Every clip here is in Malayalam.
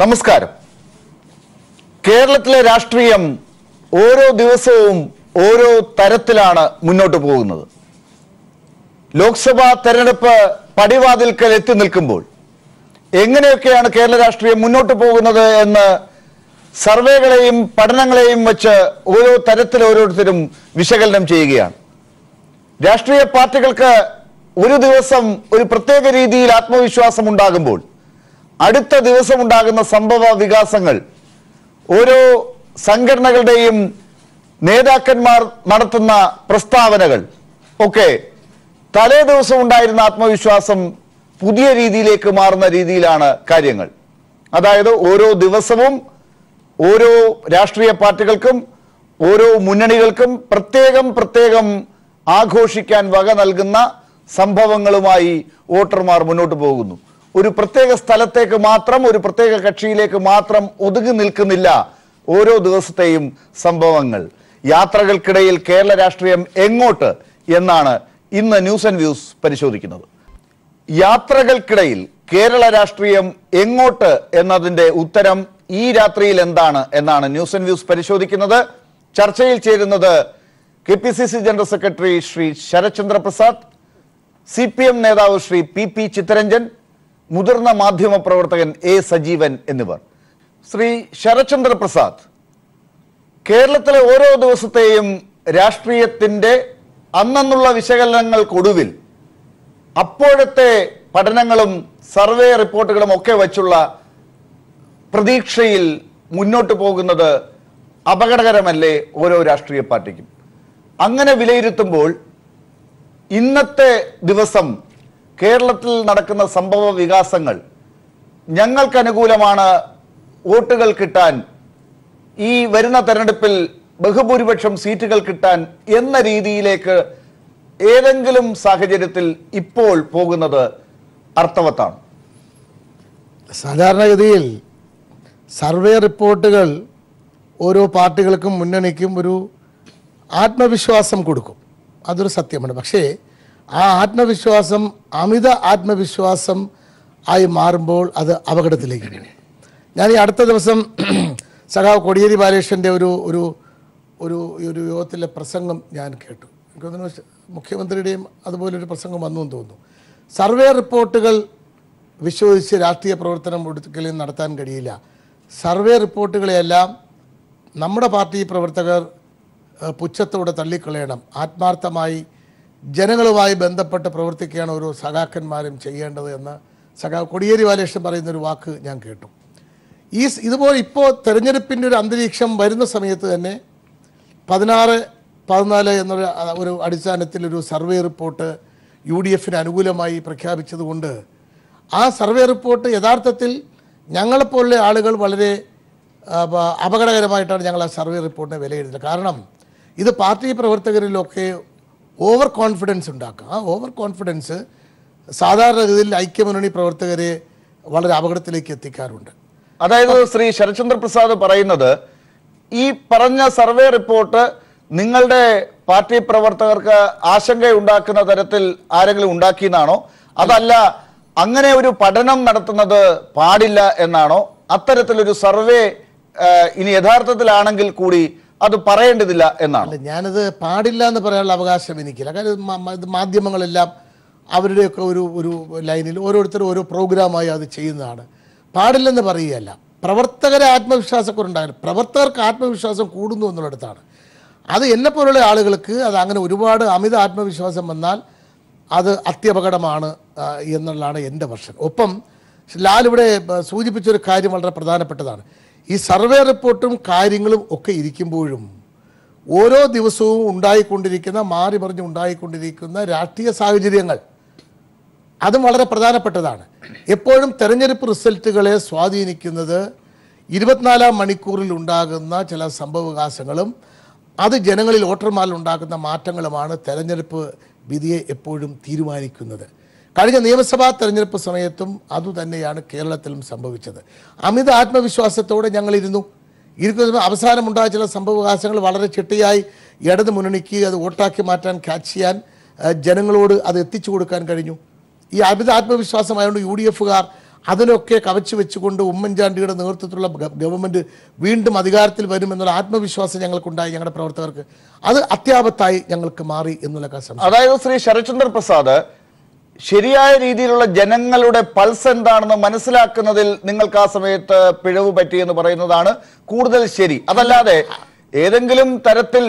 നമസ്കാരം. കേരളത്തിലെ രാഷ്ട്രീയം ഓരോ ദിവസവും ഓരോ തരത്തിലാണ് മുന്നോട്ട് പോകുന്നത്. ലോക്സഭാ തെരഞ്ഞെടുപ്പ് പടിവാതിൽക്കൽ എത്തി നിൽക്കുമ്പോൾ എങ്ങനെയൊക്കെയാണ് കേരള രാഷ്ട്രീയം മുന്നോട്ട് പോകുന്നത് എന്ന് സർവേകളെയും പഠനങ്ങളെയും വെച്ച് ഓരോ തരത്തിൽ ഓരോരുത്തരും വിശകലനം ചെയ്യുകയാണ്. രാഷ്ട്രീയ പാർട്ടികൾക്ക് ഒരു ദിവസം ഒരു പ്രത്യേക രീതിയിൽ ആത്മവിശ്വാസം ഉണ്ടാകുമ്പോൾ അടുത്ത ദിവസം ഉണ്ടാകുന്ന സംഭവ വികാസങ്ങൾ. ഓരോ സംഘടനകളുടെയും നേതാക്കന്മാർ നടത്തുന്ന പ്രസ്താവനകൾ. ഒക്കെ തലേ ദിവസം ഉണ്ടായിരുന്ന ആത്മവിശ്വാസം പുതിയ രീതിയിലേക്ക് മാറുന്ന രീതിയിലാണ് കാര്യങ്ങൾ. അതായത് ഓരോ ദിവസവും ഓരോ രാഷ്ട്രീയ പാർട്ടികൾക്കും ഓരോ മുന്നണികൾക്കും പ്രത്യേകം പ്രത്യേകം ആഘോഷിക്കാൻ വക നൽകുന്ന സംഭവങ്ങളുമായി വോട്ടർമാർ മുന്നോട്ട് പോകുന്നു. ഒരു പ്രത്യേക സ്ഥലത്തേക്ക് മാത്രം ഒരു പ്രത്യേക കക്ഷിയിലേക്ക് മാത്രം ഒതുങ്ങി നിൽക്കുന്നില്ല. ഓരോ ദിവസത്തെയും സംഭവങ്ങൾ. യാത്രകൾക്കിടയിൽ കേരള രാഷ്ട്രീയം എങ്ങോട്ട് എന്നാണ് ഇന്ന് ന്യൂസ് ആൻഡ് വ്യൂസ് പരിശോധിക്കുന്നത്. യാത്രകൾക്കിടയിൽ കേരള രാഷ്ട്രീയം എങ്ങോട്ട് എന്നതിന്റെ ഉത്തരം ഈ രാത്രിയിൽ എന്താണ് എന്നാണ് ന്യൂസ് ആൻഡ് വ്യൂസ് പരിശോധിക്കുന്നത്. ചർച്ചയിൽ ചേരുന്നത് K P C C general secretary Shri Sarathchandra Prasad C P M നേതാവ് ശ്രീ പി പി ചിത്തരഞ്ജൻ മുതിർന്ന മാധ്യമ പ്രവർത്തകൻ എ സജീവൻ എന്നിവർ. ശ്രീ ശരത്ചന്ദ്ര പ്രസാദ് കേരളത്തിലെ ഓരോ ദിവസത്തെയും രാഷ്ട്രീയത്തിന്റെ അന്നെന്നുള്ള വിശകലനങ്ങൾക്കൊടുവിൽ അപ്പോഴത്തെ പഠനങ്ങളും സർവേ റിപ്പോർട്ടുകളും ഒക്കെ വച്ചുള്ള പ്രതീക്ഷയിൽ മുന്നോട്ട് പോകുന്നത് അപകടകരമല്ലേ ഓരോ രാഷ്ട്രീയ പാർട്ടിക്കും. അങ്ങനെ വിലയിരുത്തുമ്പോൾ ഇന്നത്തെ ദിവസം കേരളത്തിൽ നടക്കുന്ന സംഭവ വികാസങ്ങൾ ഞങ്ങൾക്ക് അനുകൂലമാണ് വോട്ടുകൾ കിട്ടാൻ. ഈ വരുന്ന തെരഞ്ഞെടുപ്പിൽ ബഹുഭൂരിപക്ഷം സീറ്റുകൾ കിട്ടാൻ എന്ന രീതിയിലേക്ക് ഏതെങ്കിലും സാഹചര്യത്തിൽ ഇപ്പോൾ പോകുന്നത് അർത്ഥവത്താണ്. സാധാരണഗതിയിൽ സർവേ റിപ്പോർട്ടുകൾ ഓരോ പാർട്ടികൾക്കും മുന്നണിക്കും ഒരു ആത്മവിശ്വാസം കൊടുക്കും. അതൊരു സത്യമാണ്. പക്ഷേ ആ ആത്മവിശ്വാസം അമിത ആത്മവിശ്വാസം ആയി മാറുമ്പോൾ അത് അപകടത്തിലേക്ക് ഞാൻ ഈ അടുത്ത ദിവസം സഖാവ് കൊടിയേരി ബാലകൃഷ്ണന്റെ ഒരു ഒരു ഒരു ഒരു യോഗത്തിലെ പ്രസംഗം ഞാൻ കേട്ടു. എനിക്ക് തോന്നുന്നു മുഖ്യമന്ത്രിയുടെയും അതുപോലൊരു പ്രസംഗം വന്നു എന്ന് തോന്നുന്നു. സർവേ റിപ്പോർട്ടുകൾ വിശ്വസിച്ച് രാഷ്ട്രീയ പ്രവർത്തനം ഒടുക്കലും നടത്താൻ കഴിയില്ല. സർവേ റിപ്പോർട്ടുകളെയെല്ലാം നമ്മുടെ പാർട്ടി പ്രവർത്തകർ പുച്ഛത്തോടെ തള്ളിക്കളയണം. ആത്മാർത്ഥമായി ജനങ്ങളുമായി ബന്ധപ്പെട്ട് പ്രവർത്തിക്കുകയാണ് ഓരോ സഖാക്കന്മാരും ചെയ്യേണ്ടത് എന്ന് സഖാവ് കൊടിയേരി ബാലകൃഷ്ണൻ പറയുന്നൊരു വാക്ക് ഞാൻ കേട്ടു. ഈ ഇതുപോലെ ഇപ്പോൾ തെരഞ്ഞെടുപ്പിന്റെ ഒരു അന്തരീക്ഷം വരുന്ന സമയത്ത് തന്നെ പതിനാറ് പതിനാല് എന്നൊരു ഒരു അടിസ്ഥാനത്തിൽ ഒരു സർവേ റിപ്പോർട്ട് യു ഡി എഫിന് അനുകൂലമായി പ്രഖ്യാപിച്ചതുകൊണ്ട് ആ സർവേ റിപ്പോർട്ട് യഥാർത്ഥത്തിൽ ഞങ്ങളെപ്പോലുള്ള ആളുകൾ വളരെ അപകടകരമായിട്ടാണ് ഞങ്ങൾ ആ സർവേ റിപ്പോർട്ടിനെ വിലയിരുത്തുന്നത്. കാരണം ഇത് പാർട്ടി പ്രവർത്തകരിലൊക്കെ ഓവർ കോൺഫിഡൻസ് ഉണ്ടാക്കുക. ആ ഓവർ കോൺഫിഡൻസ് സാധാരണഗതിയിൽ ഐക്യമുന്നണി പ്രവർത്തകരെ വളരെ അപകടത്തിലേക്ക് എത്തിക്കാറുണ്ട്. അതായത് ശ്രീ ശരത്ചന്ദ്ര പ്രസാദ് പറയുന്നത് ഈ പറഞ്ഞ സർവേ റിപ്പോർട്ട് നിങ്ങളുടെ പാർട്ടി പ്രവർത്തകർക്ക് ആശങ്കയുണ്ടാക്കുന്ന തരത്തിൽ ആരെങ്കിലും ഉണ്ടാക്കിയെന്നാണോ? അതല്ല അങ്ങനെ ഒരു പഠനം നടത്തുന്നത് പാടില്ല എന്നാണോ? അത്തരത്തിലൊരു സർവേ ഇനി യഥാർത്ഥത്തിലാണെങ്കിൽ കൂടി അത് പറയേണ്ടതില്ല എന്നാണ്. ഞാനത് പാടില്ല എന്ന് പറയാനുള്ള അവകാശം എനിക്കില്ല. ഇത് മാധ്യമങ്ങളെല്ലാം അവരുടെയൊക്കെ ഒരു ഒരു ലൈനിൽ ഓരോരുത്തരും ഓരോ പ്രോഗ്രാമായി അത് ചെയ്യുന്നതാണ്. പാടില്ലെന്ന് പറയുകയല്ല. പ്രവർത്തകരെ ആത്മവിശ്വാസക്കുറവുണ്ടാകില്ല പ്രവർത്തകർക്ക് ആത്മവിശ്വാസം കൂടുന്നു എന്നുള്ളിടത്താണ്. അത് എന്നെപ്പോലുള്ള ആളുകൾക്ക് അത് അങ്ങനെ ഒരുപാട് അമിത ആത്മവിശ്വാസം വന്നാൽ അത് അത്യപകടമാണ് എന്നുള്ളതാണ് എന്റെ വർഷം ഒപ്പം ലാൽ ഇവിടെ സൂചിപ്പിച്ചൊരു കാര്യം വളരെ പ്രധാനപ്പെട്ടതാണ്. ഈ സർവേ റിപ്പോർട്ടും കാര്യങ്ങളും ഒക്കെ ഇരിക്കുമ്പോഴും ഓരോ ദിവസവും ഉണ്ടായിക്കൊണ്ടിരിക്കുന്ന മാറി മറിഞ്ഞ് ഉണ്ടായിക്കൊണ്ടിരിക്കുന്ന രാഷ്ട്രീയ സാഹചര്യങ്ങൾ അതും വളരെ പ്രധാനപ്പെട്ടതാണ്. എപ്പോഴും തെരഞ്ഞെടുപ്പ് റിസൾട്ടുകളെ സ്വാധീനിക്കുന്നത് ഇരുപത്തിനാലാം മണിക്കൂറിൽ ഉണ്ടാകുന്ന ചില സംഭവവികാസങ്ങളും അത് ജനങ്ങളിൽ വോട്ടർമാരിൽ ഉണ്ടാക്കുന്ന മാറ്റങ്ങളുമാണ് തെരഞ്ഞെടുപ്പ് വിധിയെ എപ്പോഴും തീരുമാനിക്കുന്നത്. കഴിഞ്ഞ നിയമസഭാ തെരഞ്ഞെടുപ്പ് സമയത്തും അതുതന്നെയാണ് കേരളത്തിലും സംഭവിച്ചത്. അമിത ആത്മവിശ്വാസത്തോടെ ഞങ്ങളിരുന്നു. ഇരിക്കുന്ന അവസാനമുണ്ടായ ചില സംഭവവികാസങ്ങൾ വളരെ ചിട്ടയായി ഇടത് മുന്നണിക്ക് അത് വോട്ടാക്കി മാറ്റാൻ ക്യാച്ച് ചെയ്യാൻ ജനങ്ങളോട് അത് എത്തിച്ചു കൊടുക്കാൻ കഴിഞ്ഞു. ഈ അമിത ആത്മവിശ്വാസമായതുകൊണ്ട് യു ഡി എഫുകാർ അതിനൊക്കെ കവച്ചു വെച്ചുകൊണ്ട് ഉമ്മൻചാണ്ടിയുടെ നേതൃത്വത്തിലുള്ള ഗവൺമെന്റ് വീണ്ടും അധികാരത്തിൽ വരുമെന്നുള്ള ആത്മവിശ്വാസം ഞങ്ങൾക്കുണ്ടായി ഞങ്ങളുടെ പ്രവർത്തകർക്ക്. അത് അത്യാപത്തായി ഞങ്ങൾക്ക് മാറി എന്നുള്ള സംശയം. അതായത് ശ്രീ ശരത്ചന്ദ്ര പ്രസാദ് ശരിയായ രീതിയിലുള്ള ജനങ്ങളുടെ പൾസ് എന്താണെന്ന് മനസ്സിലാക്കുന്നതിൽ നിങ്ങൾക്ക് ആ സമയത്ത് പിഴവ് പറ്റിയെന്ന് പറയുന്നതാണ് കൂടുതൽ ശരി. അതല്ലാതെ ഏതെങ്കിലും തരത്തിൽ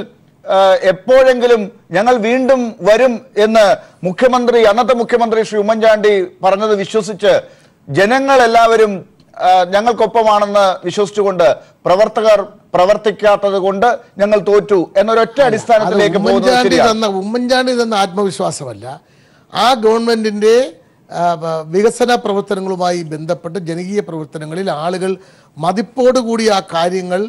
എപ്പോഴെങ്കിലും ഞങ്ങൾ വീണ്ടും വരും എന്ന് മുഖ്യമന്ത്രി അന്നത്തെ മുഖ്യമന്ത്രി ശ്രീ ഉമ്മൻചാണ്ടി പറഞ്ഞത് വിശ്വസിച്ച് ജനങ്ങൾ എല്ലാവരും ഞങ്ങൾക്കൊപ്പമാണെന്ന് വിശ്വസിച്ചുകൊണ്ട് പ്രവർത്തകർ പ്രവർത്തിക്കാത്തത് കൊണ്ട് ഞങ്ങൾ തോറ്റു എന്നൊരൊറ്റ അടിസ്ഥാനത്തിലേക്ക് ഉമ്മൻചാണ്ടി തന്ന ഉമ്മൻചാണ്ടി തന്ന ആത്മവിശ്വാസമല്ല. ആ ഗവൺമെന്റിന്റെ വികസന പ്രവർത്തനങ്ങളുമായി ബന്ധപ്പെട്ട് ജനകീയ പ്രവർത്തനങ്ങളിൽ ആളുകൾ മതിപ്പോടുകൂടി ആ കാര്യങ്ങൾ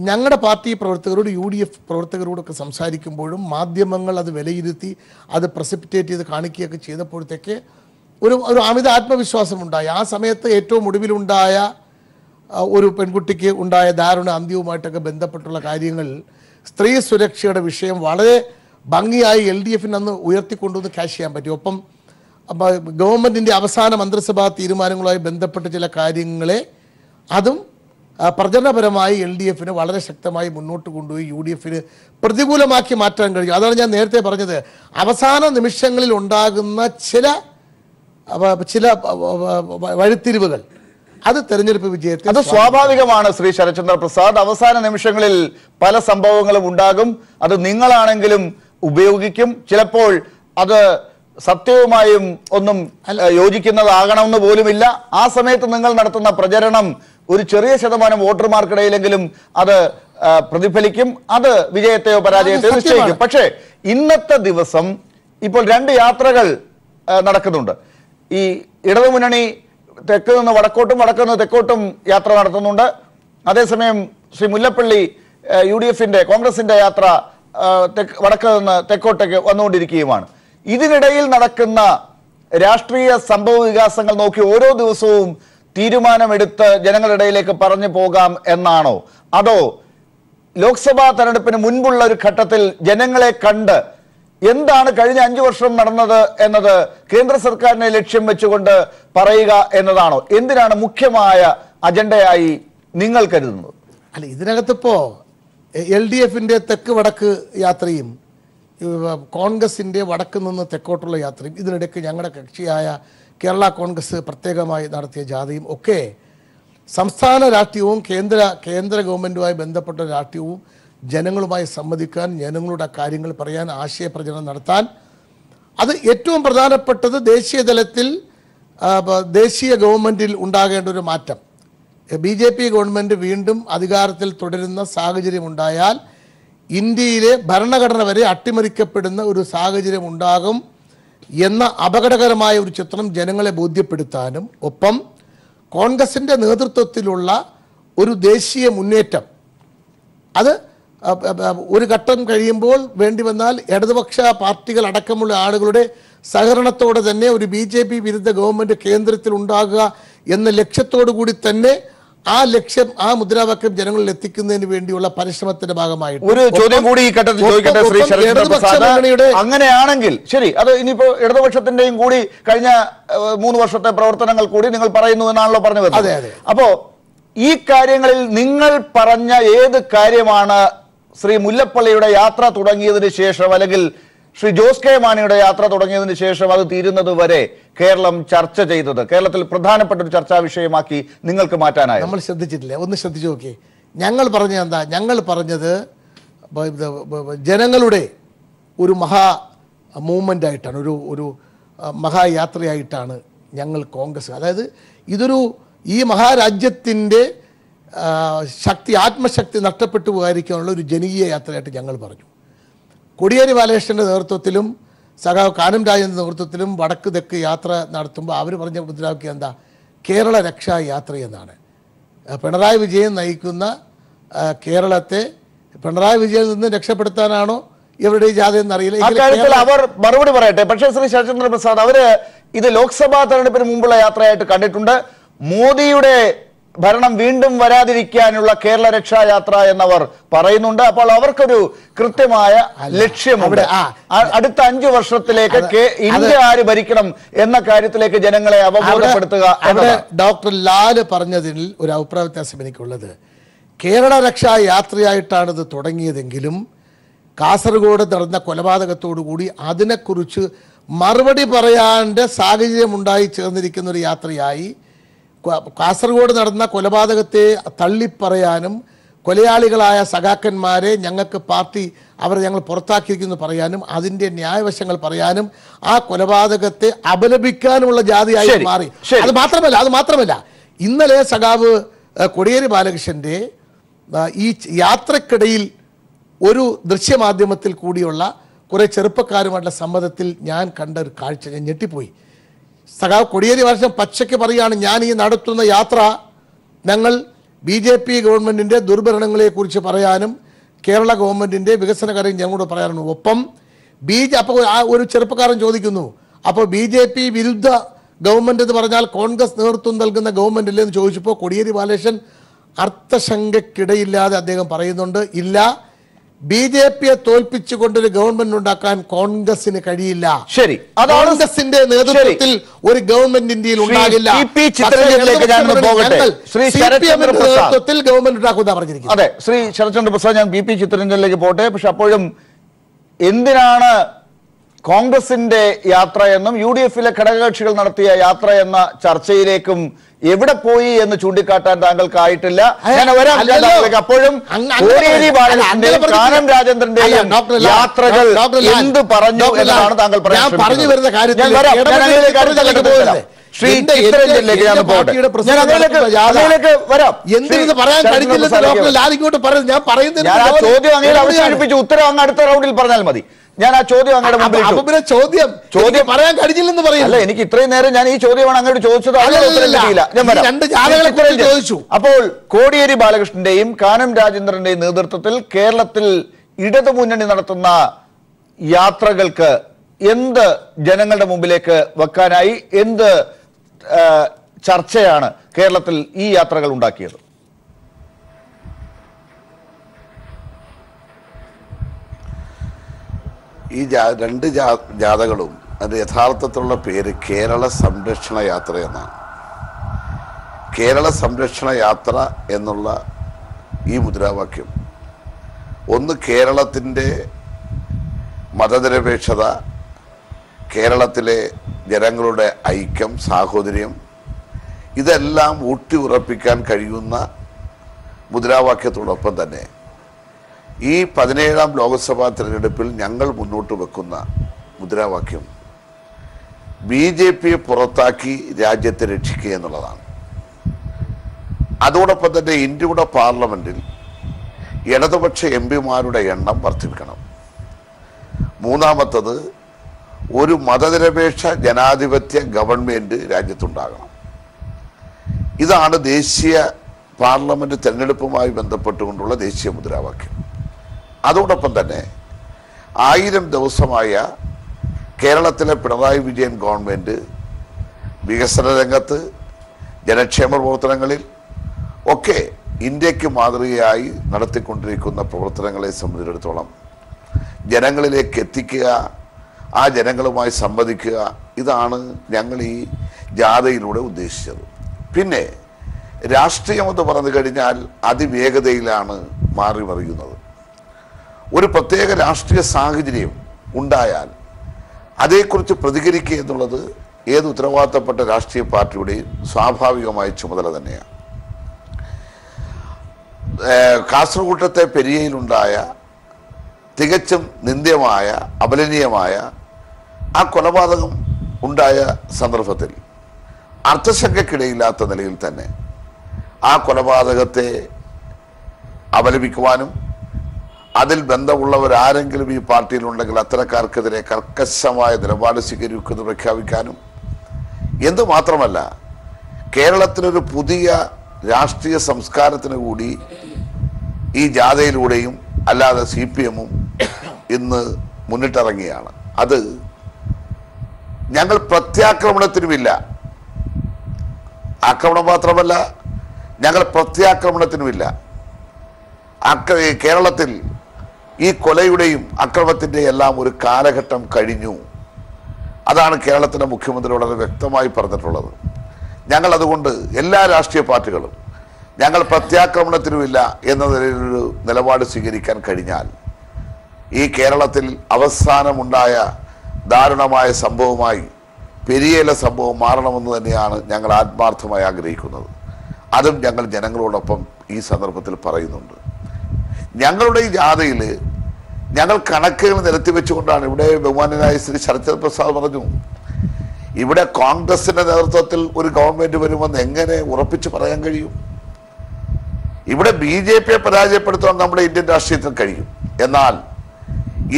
ഞങ്ങളുടെ പാർട്ടി പ്രവർത്തകരോട് യു ഡി എഫ് പ്രവർത്തകരോടൊക്കെ സംസാരിക്കുമ്പോഴും മാധ്യമങ്ങൾ അത് വിലയിരുത്തി അത് പ്രസിപ്പിറ്റേറ്റ് ചെയ്ത് കാണിക്കുകയൊക്കെ ചെയ്തപ്പോഴത്തേക്ക് ഒരു ഒരു അമിത ആത്മവിശ്വാസം ഉണ്ടായി ആ സമയത്ത് ഏറ്റവും ഒടുവിലുണ്ടായ ഒരു പെൺകുട്ടിക്ക് ഉണ്ടായ ദാരുണ അന്ത്യവുമായിട്ടൊക്കെ ബന്ധപ്പെട്ടുള്ള കാര്യങ്ങൾ സ്ത്രീ സുരക്ഷയുടെ വിഷയം വളരെ ഭംഗിയായി എൽ ഡി എഫിന് അന്ന് ഉയർത്തിക്കൊണ്ടുവന്ന് ക്യാഷ് ചെയ്യാൻ പറ്റി. ഒപ്പം ഗവൺമെന്റിന്റെ അവസാന മന്ത്രിസഭാ തീരുമാനങ്ങളുമായി ബന്ധപ്പെട്ട ചില കാര്യങ്ങളെ അതും പ്രചരണപരമായി എൽ ഡി എഫിന് വളരെ ശക്തമായി മുന്നോട്ട് കൊണ്ടുപോയി യു ഡി എഫിന് പ്രതികൂലമാക്കി മാറ്റാൻ കഴിയും. അതാണ് ഞാൻ നേരത്തെ പറഞ്ഞത്. അവസാന നിമിഷങ്ങളിൽ ഉണ്ടാകുന്ന ചില ചില വഴിത്തിരിവുകൾ. അത് തെരഞ്ഞെടുപ്പ് വിജയത്തിൽ അത് സ്വാഭാവികമാണ് ശ്രീ ശരത്ചന്ദ്ര പ്രസാദ് അവസാന നിമിഷങ്ങളിൽ പല സംഭവങ്ങളും ഉണ്ടാകും. അത് നിങ്ങളാണെങ്കിലും ഉപയോഗിക്കും. ചിലപ്പോൾ അത് സത്യവുമായും ഒന്നും യോജിക്കുന്നതാകണമെന്ന് പോലുമില്ല. ആ സമയത്ത് നിങ്ങൾ നടത്തുന്ന പ്രചരണം ഒരു ചെറിയ ശതമാനം വോട്ടർമാർക്കിടയിലെങ്കിലും അത് പ്രതിഫലിക്കും. അത് വിജയത്തെയോ പരാജയത്തെയോ നിശ്ചയിക്കും. പക്ഷേ ഇന്നത്തെ ദിവസം ഇപ്പോൾ രണ്ട് യാത്രകൾ നടക്കുന്നുണ്ട്. ഈ ഇടതുമുന്നണി തെക്ക് നിന്ന് വടക്കോട്ടും വടക്ക് നിന്ന് തെക്കോട്ടും യാത്ര നടത്തുന്നുണ്ട്. അതേസമയം ശ്രീ മുല്ലപ്പള്ളി യു ഡി എഫിന്റെ കോൺഗ്രസിന്റെ യാത്ര തെക്ക് വടക്ക് നിന്ന് തെക്കോട്ടേക്ക് വന്നുകൊണ്ടിരിക്കുകയുമാണ്. ഇതിനിടയിൽ നടക്കുന്ന രാഷ്ട്രീയ സംഭവ വികാസങ്ങൾ നോക്കി ഓരോ ദിവസവും തീരുമാനമെടുത്ത് ജനങ്ങളുടെ ഇടയിലേക്ക് പറഞ്ഞു പോകാം എന്നാണോ? അതോ ലോക്സഭാ തെരഞ്ഞെടുപ്പിന് മുൻപുള്ള ഒരു ഘട്ടത്തിൽ ജനങ്ങളെ കണ്ട് എന്താണ് കഴിഞ്ഞ അഞ്ചു വർഷം നടന്നത് എന്നത് കേന്ദ്ര സർക്കാരിനെ ലക്ഷ്യം വെച്ചുകൊണ്ട് പറയുക എന്നതാണോ? എന്തിനാണ് മുഖ്യമായ അജണ്ടയായി നിങ്ങൾ കരുതുന്നത്? അല്ല ഇതിനകത്തിപ്പോ എൽ ഡി എഫിന്റെ തെക്ക് വടക്ക് യാത്രയും കോൺഗ്രസിന്റെ വടക്ക് നിന്ന് തെക്കോട്ടുള്ള യാത്രയും ഇതിനിടയ്ക്ക് ഞങ്ങളുടെ കക്ഷിയായ കേരള കോൺഗ്രസ് പ്രത്യേകമായി നടത്തിയ ജാഥയും ഒക്കെ സംസ്ഥാന രാഷ്ട്രീയവും കേന്ദ്ര കേന്ദ്ര ഗവൺമെന്റുമായി ബന്ധപ്പെട്ട രാഷ്ട്രീയവും ജനങ്ങളുമായി സംവദിക്കാൻ ജനങ്ങളുടെ കാര്യങ്ങൾ പറയാൻ ആശയപ്രചരണം നടത്താൻ. അത് ഏറ്റവും പ്രധാനപ്പെട്ടത് ദേശീയ തലത്തിൽ ദേശീയ ഗവൺമെന്റിൽ ഉണ്ടാകേണ്ട ഒരു മാറ്റം. ബി ജെ പി ഗവൺമെന്റ് വീണ്ടും അധികാരത്തിൽ തുടരുന്ന സാഹചര്യം ഉണ്ടായാൽ ഇന്ത്യയിലെ ഭരണഘടന വരെ അട്ടിമറിക്കപ്പെടുന്ന ഒരു സാഹചര്യം ഉണ്ടാകും എന്ന അപകടകരമായ ഒരു ചിത്രം ജനങ്ങളെ ബോധ്യപ്പെടുത്താനും ഒപ്പം കോൺഗ്രസിന്റെ നേതൃത്വത്തിലുള്ള ഒരു ദേശീയ മുന്നേറ്റം. അത് ഒരു ഘട്ടം കഴിയുമ്പോൾ വേണ്ടി വന്നാൽ ഇടതുപക്ഷ പാർട്ടികൾ അടക്കമുള്ള ആളുകളുടെ സഹകരണത്തോടെ തന്നെ ഒരു ബി ജെ പി വിരുദ്ധ ഗവൺമെന്റ് കേന്ദ്രത്തിൽ ഉണ്ടാകുക എന്ന ലക്ഷ്യത്തോടു കൂടി തന്നെ ആ ലക്ഷ്യം ആ മുദ്രാവാക്യം ജനങ്ങളിൽ എത്തിക്കുന്നതിന് വേണ്ടിയുള്ള പരിശ്രമത്തിന്റെ ഭാഗമായിട്ട്. ഒരു ചോദ്യം കൂടി ഈ ഘട്ടത്തിൽ ചോദിക്കട്ടെ ശ്രീ ശരത് അങ്ങനെയാണെങ്കിൽ ശരി അത് ഇനിയിപ്പോ ഇടതുപക്ഷത്തിന്റെയും കൂടി കഴിഞ്ഞ മൂന്ന് വർഷത്തെ പ്രവർത്തനങ്ങൾ കൂടി നിങ്ങൾ പറയുന്നു എന്നാണല്ലോ പറഞ്ഞു വരുന്നത്. അതെ, അതെ. അപ്പോ ഈ കാര്യങ്ങളിൽ നിങ്ങൾ പറഞ്ഞ ഏത് കാര്യമാണ് ശ്രീ മുല്ലപ്പള്ളിയുടെ യാത്ര തുടങ്ങിയതിന് ശേഷം അല്ലെങ്കിൽ ശ്രീ ജോസ് കെ മാണിയുടെ യാത്ര തുടങ്ങിയതിന് ശേഷം അത് തീരുന്നത് വരെ കേരളം ചർച്ച ചെയ്തത്. കേരളത്തിൽ പ്രധാനപ്പെട്ട ഒരു ചർച്ചാ വിഷയമാക്കി നിങ്ങൾക്ക് മാറ്റാനായി? നമ്മൾ ശ്രദ്ധിച്ചിട്ടില്ല? ഒന്ന് ശ്രദ്ധിച്ചു നോക്കി. ഞങ്ങൾ പറഞ്ഞ എന്താ? ഞങ്ങൾ പറഞ്ഞത് ജനങ്ങളുടെ ഒരു മഹാ മൂവ്മെന്റ് ആയിട്ടാണ് ഒരു ഒരു മഹായാത്രയായിട്ടാണ് ഞങ്ങൾ കോൺഗ്രസ്. അതായത് ഇതൊരു ഈ മഹാരാജ്യത്തിന്റെ ശക്തി ആത്മശക്തി നഷ്ടപ്പെട്ടു പോകാതിരിക്കാനുള്ള ഒരു ജനകീയ യാത്രയായിട്ട് ഞങ്ങൾ പറഞ്ഞു. കോടിയേരി ബാലകൃഷ്ണന്റെ നേതൃത്വത്തിലും സഖാവ് കാനം രാജന്റെ നേതൃത്വത്തിലും വടക്ക് തെക്ക് യാത്ര നടത്തുമ്പോൾ അവർ പറഞ്ഞ മുദ്രാവാക്യം എന്താ? കേരള രക്ഷാ യാത്ര എന്നാണ്. പിണറായി വിജയൻ നയിക്കുന്ന കേരളത്തെ പിണറായി വിജയനിൽ നിന്ന് രക്ഷപ്പെടുത്താനാണോ ഇവരുടെ ജാഥ എന്നറിയില്ല. അക്കാര്യത്തിൽ അവർ മറുപടി പറയട്ടെ. പക്ഷേ ശ്രീ ശരചന്ദ്ര പ്രസാദ് അവർ ഇത് ലോക്സഭാ തെരഞ്ഞെടുപ്പിന് മുമ്പുള്ള യാത്രയായിട്ട് കണ്ടിട്ടുണ്ട്. മോദിയുടെ ഭരണം വീണ്ടും വരാതിരിക്കാനുള്ള കേരള രക്ഷായാത്ര എന്നവർ പറയുന്നുണ്ട്. അപ്പോൾ അവർക്കൊരു കൃത്യമായ ലക്ഷ്യമുണ്ട്. അടുത്ത അഞ്ചു വർഷത്തിലേക്ക് ഇന്ത്യ ആര് ഭരിക്കണം എന്ന കാര്യത്തിലേക്ക് ജനങ്ങളെ അവബോധപ്പെടുത്തുക അവിടെ ഡോക്ടർ ലാൽ പറഞ്ഞതിൽ ഒരു അഭിപ്രായ വ്യത്യാസം എനിക്കുള്ളത്. കേരള രക്ഷാ യാത്രയായിട്ടാണ് ഇത് തുടങ്ങിയതെങ്കിലും കാസർഗോഡ് നടന്ന കൊലപാതകത്തോടുകൂടി അതിനെക്കുറിച്ച് മറുപടി പറയാന്റെ സാഹചര്യം ഉണ്ടായി ചേർന്നിരിക്കുന്ന ഒരു യാത്രയായി കാസർഗോഡ് നടന്ന കൊലപാതകത്തെ തള്ളിപ്പറയാനും കൊലയാളികളായ സഖാക്കന്മാരെ ഞങ്ങൾക്ക് പാർട്ടി അവരെ ഞങ്ങൾ പുറത്താക്കിയിരിക്കുന്നു പറയാനും അതിന്റെ ന്യായവശങ്ങൾ പറയാനും ആ കൊലപാതകത്തെ അപലപിക്കാനുമുള്ള ജാതിയായി മാറി. അത് മാത്രമല്ല അത് മാത്രമല്ല. ഇന്നലെ സഖാവ് കൊടിയേരി ബാലകൃഷ്ണന്റെ ഈ യാത്രക്കിടയിൽ ഒരു ദൃശ്യമാധ്യമത്തിൽ കൂടിയുള്ള കുറെ ചെറുപ്പക്കാരുമായിട്ടുള്ള സമ്മതത്തിൽ ഞാൻ കണ്ട ഒരു കാഴ്ച ഞാൻ ഞെട്ടിപ്പോയി. സഖാവ് കൊടിയേരി വർഷം പച്ചയ്ക്ക് പറയുകയാണ് ഞാൻ ഈ നടത്തുന്ന യാത്ര ഞങ്ങൾ ബി ജെ പി ഗവൺമെന്റിന്റെ ദുർഭരണങ്ങളെക്കുറിച്ച് പറയാനും കേരള ഗവൺമെന്റിന്റെ വികസന കാര്യം ഞങ്ങളോട് പറയാനും. ഒപ്പം ബി ജെ അപ്പോൾ ആ ഒരു ചെറുപ്പക്കാരൻ ചോദിക്കുന്നു അപ്പോൾ ബി ജെ പി വിരുദ്ധ ഗവൺമെന്റ് എന്ന് പറഞ്ഞാൽ കോൺഗ്രസ് നേതൃത്വം നൽകുന്ന ഗവൺമെന്റ് ഇല്ലെന്ന് ചോദിച്ചപ്പോൾ കൊടിയേരി ബാലകൃഷ്ണൻ അർത്ഥശങ്കയ്ക്കിടയില്ലാതെ അദ്ദേഹം പറയുന്നുണ്ട് ഇല്ല ബി ജെ പിയെ തോൽപ്പിച്ചുകൊണ്ട് ഒരു ഗവൺമെന്റ് ഉണ്ടാക്കാൻ കോൺഗ്രസിന് കഴിയില്ല. ശരി. കോൺഗ്രസിന്റെ നേതൃത്വത്തിൽ ഒരു ഗവൺമെന്റ് ഇന്ത്യയിൽ ഉണ്ടാകില്ല. നേതൃത്വത്തിൽ ഗവൺമെന്റ് ഉണ്ടാക്കുന്ന പറഞ്ഞിരിക്കുന്നത്. അതെ ശ്രീ ശരത്ചന്ദ്ര പ്രസാദ് ഞാൻ പി പി ചിത്രരഞ്ജനിലേക്ക് പോട്ടെ. പക്ഷെ അപ്പോഴും എന്തിനാണ് കോൺഗ്രസിന്റെ യാത്ര എന്നും യു ഡി എഫിലെ ഘടകകക്ഷികൾ നടത്തിയ യാത്ര എന്ന ചർച്ചയിലേക്കും എവിടെ പോയി എന്ന് ചൂണ്ടിക്കാട്ടാൻ താങ്കൾക്കായിട്ടില്ല. ഞാൻ വരാം ഞാൻ. അപ്പോഴും കോടിയേരി. ബാലകൃഷ്ണന്റെയും കാനം രാജേന്ദ്രന്റെയും യാത്രകൾ എന്ത് പറഞ്ഞു എന്നാണ് താങ്കൾ പറയുന്നത്. ശ്രീ എന്റെ- ഞാൻ പോകട്ടെ. ഞാൻ അതിലേക്ക് അതിലേക്ക് വരാം. പറയാൻ ശരത്ചന്ദ്ര കഴിഞ്ഞില്ലെന്ന് പ്രസാദിലേക്ക് ഡോക്ടർ ലാൽ ഇങ്ങോട്ട് പറയുന്നത് ഞാൻ പറയുന്നത് ചോദ്യം. അവസാനിപ്പിച്ചു. ഉത്തരം അങ്ങ് അടുത്ത റൗണ്ടിൽ പറഞ്ഞാൽ മതി. ഞാൻ ആ ചോദ്യം അങ്ങയുടെ മുമ്പിൽ ചോദ്യം. ചോദ്യം- പറയാൻ കഴിഞ്ഞില്ലെന്ന് അല്ല പറയുന്നു എനിക്ക് ഇത്രയും നേരം ഞാൻ ഈ ചോദ്യമാണ് അങ്ങോട്ട് ചോദിച്ചത്. ഞാൻ. ചോദിച്ചു. അപ്പോൾ കോടിയേരി ബാലകൃഷ്ണന്റെയും കാനം രാജേന്ദ്രന്റെയും നേതൃത്വത്തിൽ കേരളത്തിൽ ഇടതു മുന്നണി നടത്തുന്ന യാത്രകൾക്ക് എന്ത് ജനങ്ങളുടെ മുമ്പിലേക്ക് വെക്കാനായി എന്ത് ചർച്ചയാണ് കേരളത്തിൽ ഈ യാത്രകൾ ഉണ്ടാക്കിയത്? ഈ ജാ- രണ്ട് ജാ- ജാഥകളും അതിന്റെ യഥാർത്ഥത്തിലുള്ള പേര് കേരള സംരക്ഷണ യാത്ര എന്നാണ്. കേരള സംരക്ഷണ യാത്ര എന്നുള്ള ഈ മുദ്രാവാക്യം. ഒന്ന് കേരളത്തിന്റെ മതനിരപേക്ഷത കേരളത്തിലെ ജനങ്ങളുടെ ഐക്യം സാഹോദര്യം ഇതെല്ലാം ഊട്ടി ഉറപ്പിക്കാൻ കഴിയുന്ന മുദ്രാവാക്യത്തോടൊപ്പം തന്നെ. ഈ പതിനേഴാം ലോക്സഭാ തിരഞ്ഞെടുപ്പിൽ ഞങ്ങൾ മുന്നോട്ട് വെക്കുന്ന മുദ്രാവാക്യം ബി ജെ പിയെ പുറത്താക്കി രാജ്യത്തെ രക്ഷിക്കുക എന്നുള്ളതാണ്. അതോടൊപ്പം തന്നെ ഇന്ത്യയുടെ പാർലമെന്റിൽ ഇടതുപക്ഷ എം പിമാരുടെ എണ്ണം വർദ്ധിപ്പിക്കണം. മൂന്നാമത്തത് ഒരു മതനിരപേക്ഷ ജനാധിപത്യ ഗവൺമെന്റ് രാജ്യത്തുണ്ടാകണം. ഇതാണ് ദേശീയ പാർലമെന്റ് തെരഞ്ഞെടുപ്പുമായി ബന്ധപ്പെട്ടുകൊണ്ടുള്ള ദേശീയ മുദ്രാവാക്യം. അതോടൊപ്പം തന്നെ ആയിരം ദിവസമായ കേരളത്തിലെ പിണറായി വിജയൻ ഗവൺമെന്റ് വികസന രംഗത്ത് ജനക്ഷേമ പ്രവർത്തനങ്ങളിൽ ഒക്കെ ഇന്ത്യയ്ക്ക് മാതൃകയായി നടത്തിക്കൊണ്ടിരിക്കുന്ന പ്രവർത്തനങ്ങളെ സംബന്ധിച്ചിടത്തോളം ജനങ്ങളിലേക്ക് എത്തിക്കുക ആ ജനങ്ങളുമായി സംവദിക്കുക ഇതാണ് ഞങ്ങൾ ഈ ജാഥയിലൂടെ ഉദ്ദേശിച്ചത്. പിന്നെ രാഷ്ട്രീയം എന്ന് പറഞ്ഞു കഴിഞ്ഞാൽ അതിവേഗതയിലാണ് മാറി മറിയുന്നത് ഒരു പ്രത്യേക രാഷ്ട്രീയ സാഹചര്യം ഉണ്ടായാൽ അതേക്കുറിച്ച് പ്രതികരിക്കുക എന്നുള്ളത് ഏത് ഉത്തരവാദിത്തപ്പെട്ട രാഷ്ട്രീയ പാർട്ടിയുടെയും സ്വാഭാവികമായ ചുമതല തന്നെയാണ്. കാസർകൂട്ടത്തെ പെരിയയിലുണ്ടായ തികച്ചും നിന്ദ്യമായ അപലനീയമായ ആ കൊലപാതകം ഉണ്ടായ സന്ദർഭത്തിൽ അർത്ഥശങ്കയ്ക്കിടയില്ലാത്ത നിലയിൽ തന്നെ ആ കൊലപാതകത്തെ അപലപിക്കുവാനും അതിൽ ബന്ധമുള്ളവരാരെങ്കിലും ഈ പാർട്ടിയിലുണ്ടെങ്കിൽ അത്തരക്കാർക്കെതിരെ കർക്കശമായ നിലപാട് സ്വീകരിക്കുന്നത് പ്രഖ്യാപിക്കാനും. എന്തു മാത്രമല്ല പുതിയ രാഷ്ട്രീയ സംസ്കാരത്തിന് കൂടി ഈ ജാഥയിലൂടെയും അല്ലാതെ സി പി എമ്മും ഇന്ന് മുന്നിട്ടിറങ്ങിയാണ്. അത് ഞങ്ങൾ പ്രത്യാക്രമണത്തിനുമില്ല. ആക്രമണം മാത്രമല്ല ഞങ്ങൾ പ്രത്യാക്രമണത്തിനുമില്ല. കേരളത്തിൽ ഈ കൊലയുടെയും അക്രമത്തിന്റെ എല്ലാം ഒരു കാലഘട്ടം കഴിഞ്ഞു. അതാണ് കേരളത്തിന്റെ മുഖ്യമന്ത്രി വളരെ വ്യക്തമായി പറഞ്ഞിട്ടുള്ളത്. ഞങ്ങൾ അതുകൊണ്ട് എല്ലാ രാഷ്ട്രീയ പാർട്ടികളും ഞങ്ങൾ പ്രത്യാക്രമണത്തിനുമില്ല എന്ന നിലയിലൊരു നിലപാട് സ്വീകരിക്കാൻ കഴിഞ്ഞാൽ ഈ കേരളത്തിൽ അവസാനമുണ്ടായ ദാരുണമായ സംഭവമായി പെരിയേല സംഭവം മാറണമെന്ന് തന്നെയാണ് ഞങ്ങൾ ആത്മാർത്ഥമായി ആഗ്രഹിക്കുന്നത്. അതും ഞങ്ങൾ ജനങ്ങളോടൊപ്പം ഈ സന്ദർഭത്തിൽ പറയുന്നുണ്ട്. ഞങ്ങളുടെ ഈ ജാഥയിൽ ഞങ്ങൾ കണക്കുകൾ നിരത്തി വെച്ചുകൊണ്ടാണ് ഇവിടെ ബഹുമാനായ ശ്രീ ശരത്ചന്ദ്ര പ്രസാദ് പറഞ്ഞു ഇവിടെ കോൺഗ്രസിന്റെ നേതൃത്വത്തിൽ ഒരു ഗവൺമെന്റ് വരുമെന്ന് എങ്ങനെ ഉറപ്പിച്ച് പറയാൻ കഴിയും? ഇവിടെ ബി ജെ പിയെ പരാജയപ്പെടുത്താൻ നമ്മുടെ ഇന്ത്യൻ രാഷ്ട്രീയത്തിൽ കഴിയും. എന്നാൽ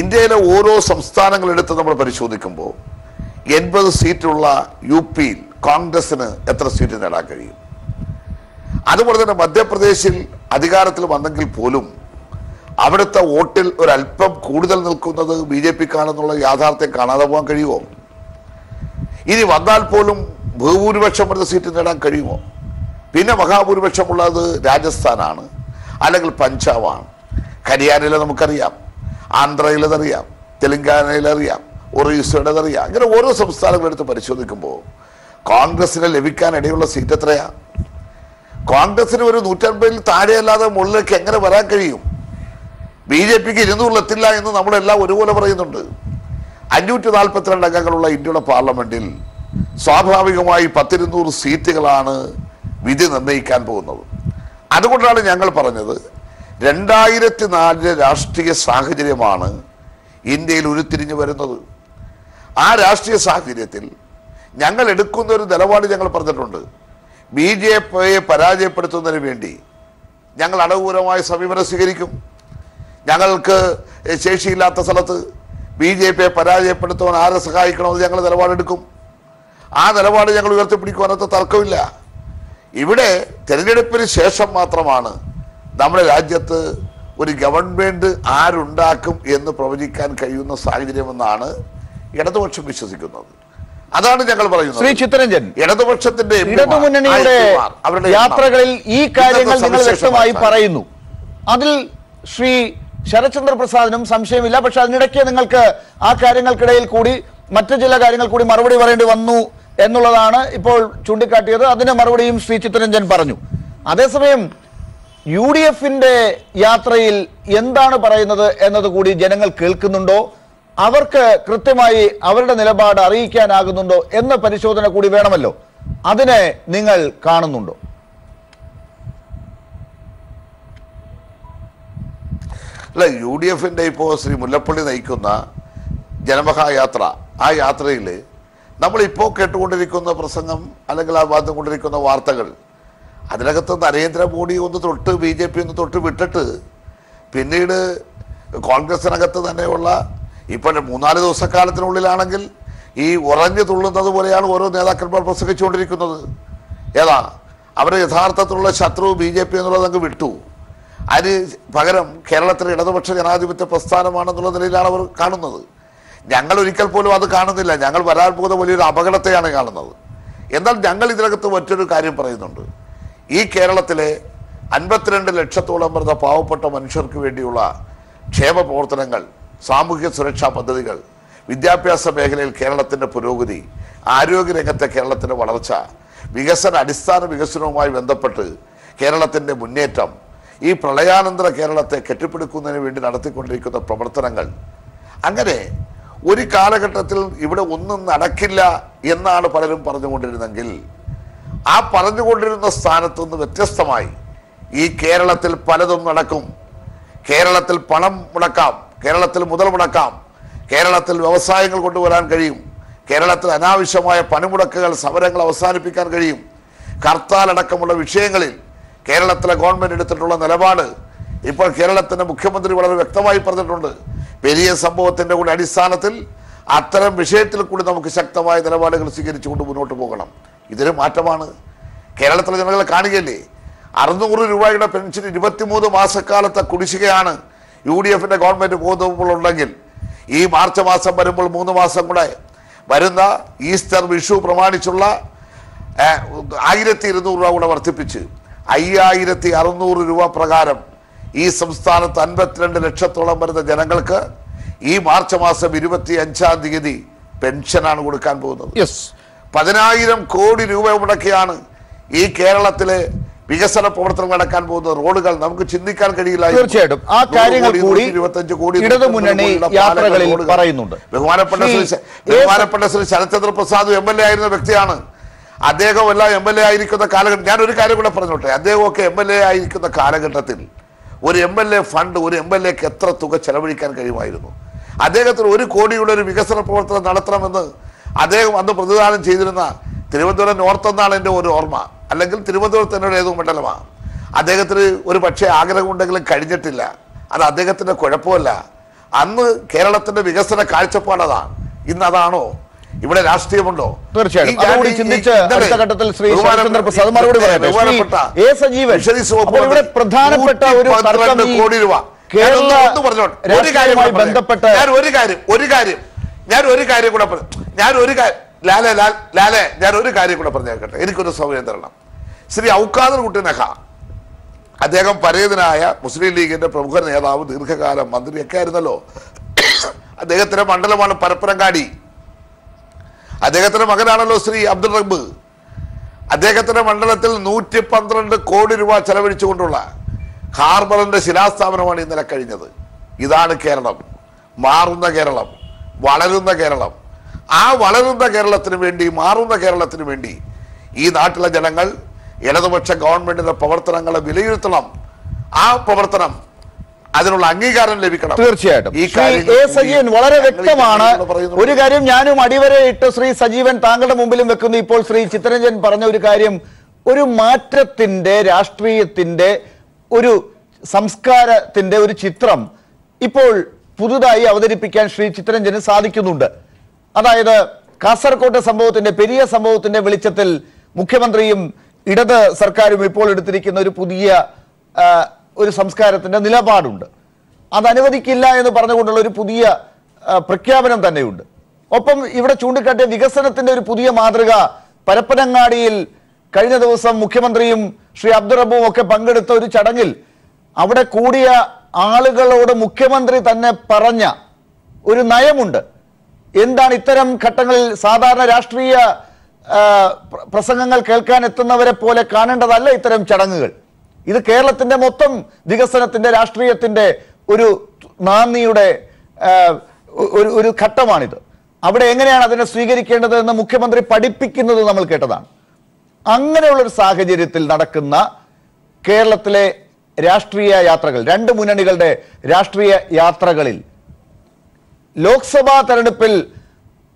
ഇന്ത്യയിലെ ഓരോ സംസ്ഥാനങ്ങളെടുത്ത് നമ്മൾ പരിശോധിക്കുമ്പോൾ എൺപത് സീറ്റുള്ള യു പിയിൽ കോൺഗ്രസിന് എത്ര സീറ്റ് നേടാൻ കഴിയും? അതുപോലെ തന്നെ മധ്യപ്രദേശിൽ അധികാരത്തിൽ വന്നെങ്കിൽ പോലും അവിടുത്തെ വോട്ടിൽ ഒരല്പം കൂടുതൽ നിൽക്കുന്നത് ബി ജെ പിക്കാണെന്നുള്ള യാഥാർത്ഥ്യം കാണാതെ പോകാൻ കഴിയുമോ? ഇനി വന്നാൽ പോലും ബഹുഭൂരിപക്ഷം വരുന്ന സീറ്റ് നേടാൻ കഴിയുമോ? പിന്നെ മഹാഭൂരിപക്ഷമുള്ളത് രാജസ്ഥാനാണ് അല്ലെങ്കിൽ പഞ്ചാബാണ്. ഹരിയാനയിലെ നമുക്കറിയാം ആന്ധ്രയിലതറിയാം തെലങ്കാനയിലറിയാം ഒറീസയുടേതറിയാം. അങ്ങനെ ഓരോ സംസ്ഥാനങ്ങളെടുത്ത് പരിശോധിക്കുമ്പോൾ കോൺഗ്രസിന് ലഭിക്കാൻ ഇടയുള്ള സീറ്റ് എത്രയാണ് കോൺഗ്രസിന് ഒരു നൂറ്റൻപതിൽ താഴെയല്ലാതെ മുകളിലേക്ക് എങ്ങനെ വരാൻ കഴിയും? ബി ജെ പിക്ക് ഇരുന്നൂറിലെത്തില്ല എന്ന് നമ്മളെല്ലാം ഒരുപോലെ പറയുന്നുണ്ട്. അഞ്ഞൂറ്റി നാൽപ്പത്തിരണ്ട് അംഗങ്ങളുള്ള ഇന്ത്യയുടെ പാർലമെന്റിൽ സ്വാഭാവികമായി പത്തിരുന്നൂറ് സീറ്റുകളാണ് വിധി നിർണയിക്കാൻ പോകുന്നത്. അതുകൊണ്ടാണ് ഞങ്ങൾ പറഞ്ഞത് രണ്ടായിരത്തി നാലിലെ രാഷ്ട്രീയ സാഹചര്യമാണ് ഇന്ത്യയിൽ ഉരുത്തിരിഞ്ഞു വരുന്നത്. ആ രാഷ്ട്രീയ സാഹചര്യത്തിൽ ഞങ്ങൾ എടുക്കുന്ന ഒരു നിലപാട് ഞങ്ങൾ പറഞ്ഞിട്ടുണ്ട്. ബി ജെ പിയെ പരാജയപ്പെടുത്തുന്നതിന് വേണ്ടി ഞങ്ങൾ അടകൂരമായ സമീപനം സ്വീകരിക്കും. ഞങ്ങൾക്ക് ശേഷിയില്ലാത്ത സ്ഥലത്ത് ബി ജെ പിയെ പരാജയപ്പെടുത്തുവാൻ ആരെ സഹായിക്കണമെന്ന് ഞങ്ങൾ നിലപാടെടുക്കും. ആ നിലപാട് ഞങ്ങൾ ഉയർത്തിപ്പിടിക്കുവാനത്തെ തർക്കമില്ല. ഇവിടെ തിരഞ്ഞെടുപ്പിന് ശേഷം മാത്രമാണ് നമ്മുടെ രാജ്യത്ത് ഒരു ഗവൺമെന്റ് ആരുണ്ടാക്കും എന്ന് പ്രവചിക്കാൻ കഴിയുന്ന സാഹചര്യമെന്നാണ് ഇടതുപക്ഷം വിശ്വസിക്കുന്നത്. അതാണ് ഞങ്ങൾ പറയുന്നത്. ശ്രീ ചിത്തരഞ്ജൻ ഇടതുപക്ഷത്തിന്റെ ഇടതുമുന്നണിയുടെ യാത്രകളിൽ ഈ കാര്യങ്ങൾ നിങ്ങൾ വ്യക്തമായി പറയുന്നു. അതിൽ ശ്രീ ശരത്ചന്ദ്ര പ്രസാദിനും സംശയമില്ല. പക്ഷെ അതിനിടയ്ക്ക് നിങ്ങൾക്ക് ആ കാര്യങ്ങൾക്കിടയിൽ കൂടി മറ്റു ചില കാര്യങ്ങൾ കൂടി മറുപടി പറയേണ്ടി വന്നു എന്നുള്ളതാണ് ഇപ്പോൾ ചൂണ്ടിക്കാട്ടിയത്. അതിന് മറുപടിയും ശ്രീ ചിത്തരഞ്ജൻ പറഞ്ഞു. അതേസമയം യു ഡി എഫിന്റെ യാത്രയിൽ എന്താണ് പറയുന്നത് എന്നത് കൂടി ജനങ്ങൾ കേൾക്കുന്നുണ്ടോ? അവർക്ക് കൃത്യമായി അവരുടെ നിലപാട് അറിയിക്കാനാകുന്നുണ്ടോ എന്ന പരിശോധന കൂടി വേണമല്ലോ. അതിനെ നിങ്ങൾ കാണുന്നുണ്ടോ? അല്ല യു ഡി എഫിന്റെ ഇപ്പോൾ ശ്രീ മുല്ലപ്പള്ളി നയിക്കുന്ന ജനമഹായാത്ര ആ യാത്രയിൽ നമ്മളിപ്പോൾ കേട്ടുകൊണ്ടിരിക്കുന്ന പ്രസംഗം അല്ലെങ്കിൽ ആ ഭാഗത്ത് കൊണ്ടിരിക്കുന്ന വാർത്തകൾ അതിനകത്ത് നരേന്ദ്രമോദി ഒന്ന് തൊട്ട് ബി ജെ പി ഒന്ന് തൊട്ട് വിട്ടിട്ട് പിന്നീട് കോൺഗ്രസിനകത്ത് തന്നെയുള്ള ഇപ്പം മൂന്നാൽ ദിവസക്കാലത്തിനുള്ളിലാണെങ്കിൽ ഈ ഉറഞ്ഞു തുള്ളുന്നത് പോലെയാണ് ഓരോ നേതാക്കന്മാർ പ്രസംഗിച്ചുകൊണ്ടിരിക്കുന്നത്. ഏതാ? അവരുടെ യഥാർത്ഥത്തിലുള്ള ശത്രു ബി ജെ പി എന്നുള്ളത് അങ്ങ് വിട്ടു. അതിന് പകരം കേരളത്തിലെ ഇടതുപക്ഷ ജനാധിപത്യ പ്രസ്ഥാനമാണെന്നുള്ള നിലയിലാണ് അവർ കാണുന്നത്. ഞങ്ങൾ ഒരിക്കൽ പോലും അത് കാണുന്നില്ല. ഞങ്ങൾ വരാൻ പോകുന്ന വലിയൊരു അപകടത്തെയാണ് കാണുന്നത്. എന്നാൽ ഞങ്ങൾ ഇതിനകത്ത് മറ്റൊരു കാര്യം പറയുന്നുണ്ട്. ഈ കേരളത്തിലെ അൻപത്തിരണ്ട് ലക്ഷത്തോളം വരുന്ന പാവപ്പെട്ട മനുഷ്യർക്ക് വേണ്ടിയുള്ള ക്ഷേമ പ്രവർത്തനങ്ങൾ സാമൂഹ്യ സുരക്ഷാ പദ്ധതികൾ വിദ്യാഭ്യാസ മേഖലയിൽ കേരളത്തിന്റെ പുരോഗതി ആരോഗ്യരംഗത്തെ കേരളത്തിന്റെ വളർച്ച വികസന അടിസ്ഥാന വികസനവുമായി ബന്ധപ്പെട്ട് കേരളത്തിന്റെ മുന്നേറ്റം ഈ പ്രളയാനന്തര കേരളത്തെ കെട്ടിപ്പടുക്കുന്നതിന് വേണ്ടി നടത്തിക്കൊണ്ടിരിക്കുന്ന പ്രവർത്തനങ്ങൾ. അങ്ങനെ ഒരു കാലഘട്ടത്തിൽ ഇവിടെ ഒന്നും നടക്കില്ല എന്നാണ് പലരും പറഞ്ഞുകൊണ്ടിരുന്നെങ്കിൽ ആ പറഞ്ഞുകൊണ്ടിരുന്ന സ്ഥാനത്തു നിന്ന് വ്യത്യസ്തമായി ഈ കേരളത്തിൽ പലതും നടക്കും. കേരളത്തിൽ പണം മുടക്കാം കേരളത്തിൽ മുതൽ മുടക്കാം കേരളത്തിൽ വ്യവസായങ്ങൾ കൊണ്ടുവരാൻ കഴിയും കേരളത്തിൽ അനാവശ്യമായ പണിമുടക്കുകൾ സമരങ്ങൾ അവസാനിപ്പിക്കാൻ കഴിയും. കർത്താലടക്കമുള്ള വിഷയങ്ങളിൽ കേരളത്തിലെ ഗവൺമെന്റ് എടുത്തിട്ടുള്ള നിലപാട് ഇപ്പോൾ കേരളത്തിന്റെ മുഖ്യമന്ത്രി വളരെ വ്യക്തമായി പറഞ്ഞിട്ടുണ്ട്. വലിയ സംഭവത്തിന്റെ കൂടി അടിസ്ഥാനത്തിൽ അത്തരം വിഷയത്തിൽ കൂടി നമുക്ക് ശക്തമായ നിലപാടുകൾ സ്വീകരിച്ചുകൊണ്ട് മുന്നോട്ട് പോകണം. ഇതൊരു മാറ്റമാണ്. കേരളത്തിലെ ജനങ്ങളെ കാണുകയല്ലേ? അറുന്നൂറ് രൂപയുടെ പെൻഷൻ ഇരുപത്തിമൂന്ന് മാസക്കാലത്തെ കുടിശ്ശികയാണ് യു ഡി എഫിന്റെ ഗവൺമെന്റ് പോകുമ്പോഴുണ്ടെങ്കിൽ ഈ മാർച്ച് മാസം വരുമ്പോൾ മൂന്ന് മാസം കൂടെ വരുന്ന ഈസ്റ്റർ വിഷു പ്രമാണിച്ചുള്ള ആയിരത്തി ഇരുന്നൂറ് രൂപ കൂടെ വർദ്ധിപ്പിച്ച് അയ്യായിരത്തി അറുന്നൂറ് രൂപ പ്രകാരം ഈ സംസ്ഥാനത്ത് അൻപത്തിരണ്ട് ലക്ഷത്തോളം വരുന്ന ജനങ്ങൾക്ക് ഈ മാർച്ച് മാസം ഇരുപത്തി അഞ്ചാം തീയതി പെൻഷനാണ് കൊടുക്കാൻ പോകുന്നത്. യെസ് പതിനായിരം കോടി രൂപ മുടക്കിയാണ് ഈ കേരളത്തിലെ വികസന പ്രവർത്തനം നടക്കാൻ പോകുന്ന റോഡുകൾ നമുക്ക് ചിന്തിക്കാൻ കഴിയില്ല. തീർച്ചയായിട്ടും. ആ കാര്യങ്ങൾ കൂടി നൂറ്റിയിരുപത്തഞ്ച് കോടി ഇടതുമുന്നണി യാത്രകളിൽ പറയുന്നുണ്ട്. ബഹുമാനപ്പെട്ട ശ്രീ ശ്രീ ബഹുമാനപ്പെട്ട Shri Sarathchandra Prasad M L A ആയിരുന്ന വ്യക്തിയാണ് അദ്ദേഹം എല്ലാം എം എൽ എ ആയിരിക്കുന്ന കാലഘട്ടം ഞാൻ ഒരു കാര്യം കൂടെ പറഞ്ഞോട്ടെ. അദ്ദേഹമൊക്കെ എം എൽ എ ആയിരിക്കുന്ന കാലഘട്ടത്തിൽ ഒരു എം എൽ എ ഫണ്ട് ഒരു എം എൽ എക്ക് എത്ര തുക ചെലവഴിക്കാൻ കഴിയുമായിരുന്നു? അദ്ദേഹത്തിന് ഒരു കോടിയുള്ള ഒരു വികസന പ്രവർത്തനം നടത്തണമെന്ന് അദ്ദേഹം അന്ന് പ്രതിദാനം ചെയ്തിരുന്ന തിരുവനന്തപുരം നോർത്ത് എന്റെ ഒരു ഓർമ്മ. അല്ലെങ്കിൽ തിരുവനന്തപുരത്ത് തന്നെ ഏതോ മണ്ഡലമാണ് അദ്ദേഹത്തിന് ഒരു പക്ഷേ ആഗ്രഹമുണ്ടെങ്കിലും കഴിഞ്ഞിട്ടില്ല. അത് അദ്ദേഹത്തിന്റെ കുഴപ്പമല്ല. അന്ന് കേരളത്തിന്റെ വികസന കാഴ്ചപ്പാടതാണ് ഇന്ന് അതാണോ? ഇവിടെ രാഷ്ട്രീയമുണ്ടോ തീർച്ചയായും. ഈ ഞാൻ അതുകൂടി ഈ- ചിന്തിച്ച് ഇന്നലെ അടുത്ത ഘട്ടത്തിൽ ശ്രീ ബഹുമാനപ്പെട്ട- പ്രസാദ് മറുപടി പറയട്ടെ. ശ്രീ എ. സജീവൻ. ഫിഷറീസ് ഇവിടെ മന്ത്രി പ്രധാനപ്പെട്ട ഒരു 112 കോടി രൂപ ബന്ധപ്പെട്ട് ഞാൻ ഒരു കാര്യം ഒരു കാര്യം ഞാൻ ഒരു കാര്യം കൂടെ ഞാൻ ഒരു ലാലെ ലാൽ ലാലെ ഞാൻ ഒരു കാര്യം കൂടെ പറഞ്ഞേക്കട്ടെ എനിക്കൊരു സൗകര്യം തരണം ശ്രീ ഔക്കാദർ കുട്ടി നഖ അദ്ദേഹം പരേതനായ മുസ്ലിം ലീഗിന്റെ പ്രമുഖ നേതാവ് ദീർഘകാലം മന്ത്രിയൊക്കെ ആയിരുന്നല്ലോ അദ്ദേഹത്തിന്റെ മണ്ഡലമാണ് പരപ്പരങ്കാടി അദ്ദേഹത്തിന്റെ മകനാണല്ലോ ശ്രീ അബ്ദുൾ റബ്ബ് അദ്ദേഹത്തിന്റെ മണ്ഡലത്തിൽ നൂറ്റി പന്ത്രണ്ട് കോടി രൂപ ചെലവഴിച്ചുകൊണ്ടുള്ള ഹാർബറിന്റെ ശിലാസ്ഥാപനമാണ് ഇന്നലെ കഴിഞ്ഞത്. ഇതാണ് കേരളം. മാറുന്ന കേരളം. വളരുന്ന കേരളം. ആ വളരുന്ന കേരളത്തിന് വേണ്ടി മാറുന്ന കേരളത്തിന് വേണ്ടി ഈ നാട്ടിലെ ജനങ്ങൾ ഇടതുപക്ഷ ഗവൺമെന്റിന്റെ പ്രവർത്തനങ്ങളെ വിലയിരുത്തണം. ആ പ്രവർത്തനം അതിനുള്ള അംഗീകാരം ലഭിക്കണം. തീർച്ചയായിട്ടും. ശ്രീ സജീവൻ വളരെ വ്യക്തമാണ്. ഒരു കാര്യം ഞാനും അടിവരെ അടിവരയിട്ട് ശ്രീ സജീവൻ താങ്കളുടെ മുമ്പിലും വെക്കുന്നു. ഇപ്പോൾ ശ്രീ ചിത്തരഞ്ജൻ പറഞ്ഞ ഒരു കാര്യം ഒരു മാറ്റത്തിന്റെ രാഷ്ട്രീയത്തിന്റെ ഒരു സംസ്കാരത്തിന്റെ ഒരു ചിത്രം ഇപ്പോൾ പുതുതായി അവതരിപ്പിക്കാൻ ശ്രീ ചിത്തരഞ്ജന് സാധിക്കുന്നുണ്ട്. അതായത് കാസർകോട്ടെ സംഭവത്തിന്റെ പെരിയ സംഭവത്തിന്റെ വെളിച്ചത്തിൽ മുഖ്യമന്ത്രിയും ഇടത് സർക്കാരും ഇപ്പോൾ എടുത്തിരിക്കുന്ന ഒരു പുതിയ ഒരു സംസ്കാരത്തിന്റെ നിലപാടുണ്ട്. അത് അനുവദിക്കില്ല എന്ന് പറഞ്ഞുകൊണ്ടുള്ള ഒരു പുതിയ പ്രഖ്യാപനം തന്നെയുണ്ട്. ഒപ്പം ഇവിടെ ചൂണ്ടിക്കാട്ടിയ വികസനത്തിന്റെ ഒരു പുതിയ മാതൃക പരപ്പനങ്ങാടിയിൽ കഴിഞ്ഞ ദിവസം മുഖ്യമന്ത്രിയും ശ്രീ അബ്ദുറബും ഒക്കെ പങ്കെടുത്ത ഒരു ചടങ്ങിൽ അവിടെ കൂടിയ ആളുകളോട് മുഖ്യമന്ത്രി തന്നെ പറഞ്ഞ ഒരു നയമുണ്ട്. എന്താണ് ഇത്തരം ഘട്ടങ്ങളിൽ സാധാരണ രാഷ്ട്രീയ പ്രസംഗങ്ങൾ കേൾക്കാൻ എത്തുന്നവരെ പോലെ കാണേണ്ടതല്ല ഇത്തരം ചടങ്ങുകൾ? ഇത് കേരളത്തിന്റെ മൊത്തം വികസനത്തിന്റെ രാഷ്ട്രീയത്തിന്റെ ഒരു നാന്ദിയുടെ ഒരു ഒരു ഘട്ടമാണിത്. അവിടെ എങ്ങനെയാണ് അതിനെ സ്വീകരിക്കേണ്ടത് എന്ന് മുഖ്യമന്ത്രി പഠിപ്പിക്കുന്നത് നമ്മൾ കേട്ടതാണ്. അങ്ങനെയുള്ളൊരു സാഹചര്യത്തിൽ നടക്കുന്ന കേരളത്തിലെ രാഷ്ട്രീയ യാത്രകൾ രണ്ട് മുന്നണികളുടെ രാഷ്ട്രീയ യാത്രകളിൽ ലോക്സഭാ തെരഞ്ഞെടുപ്പിൽ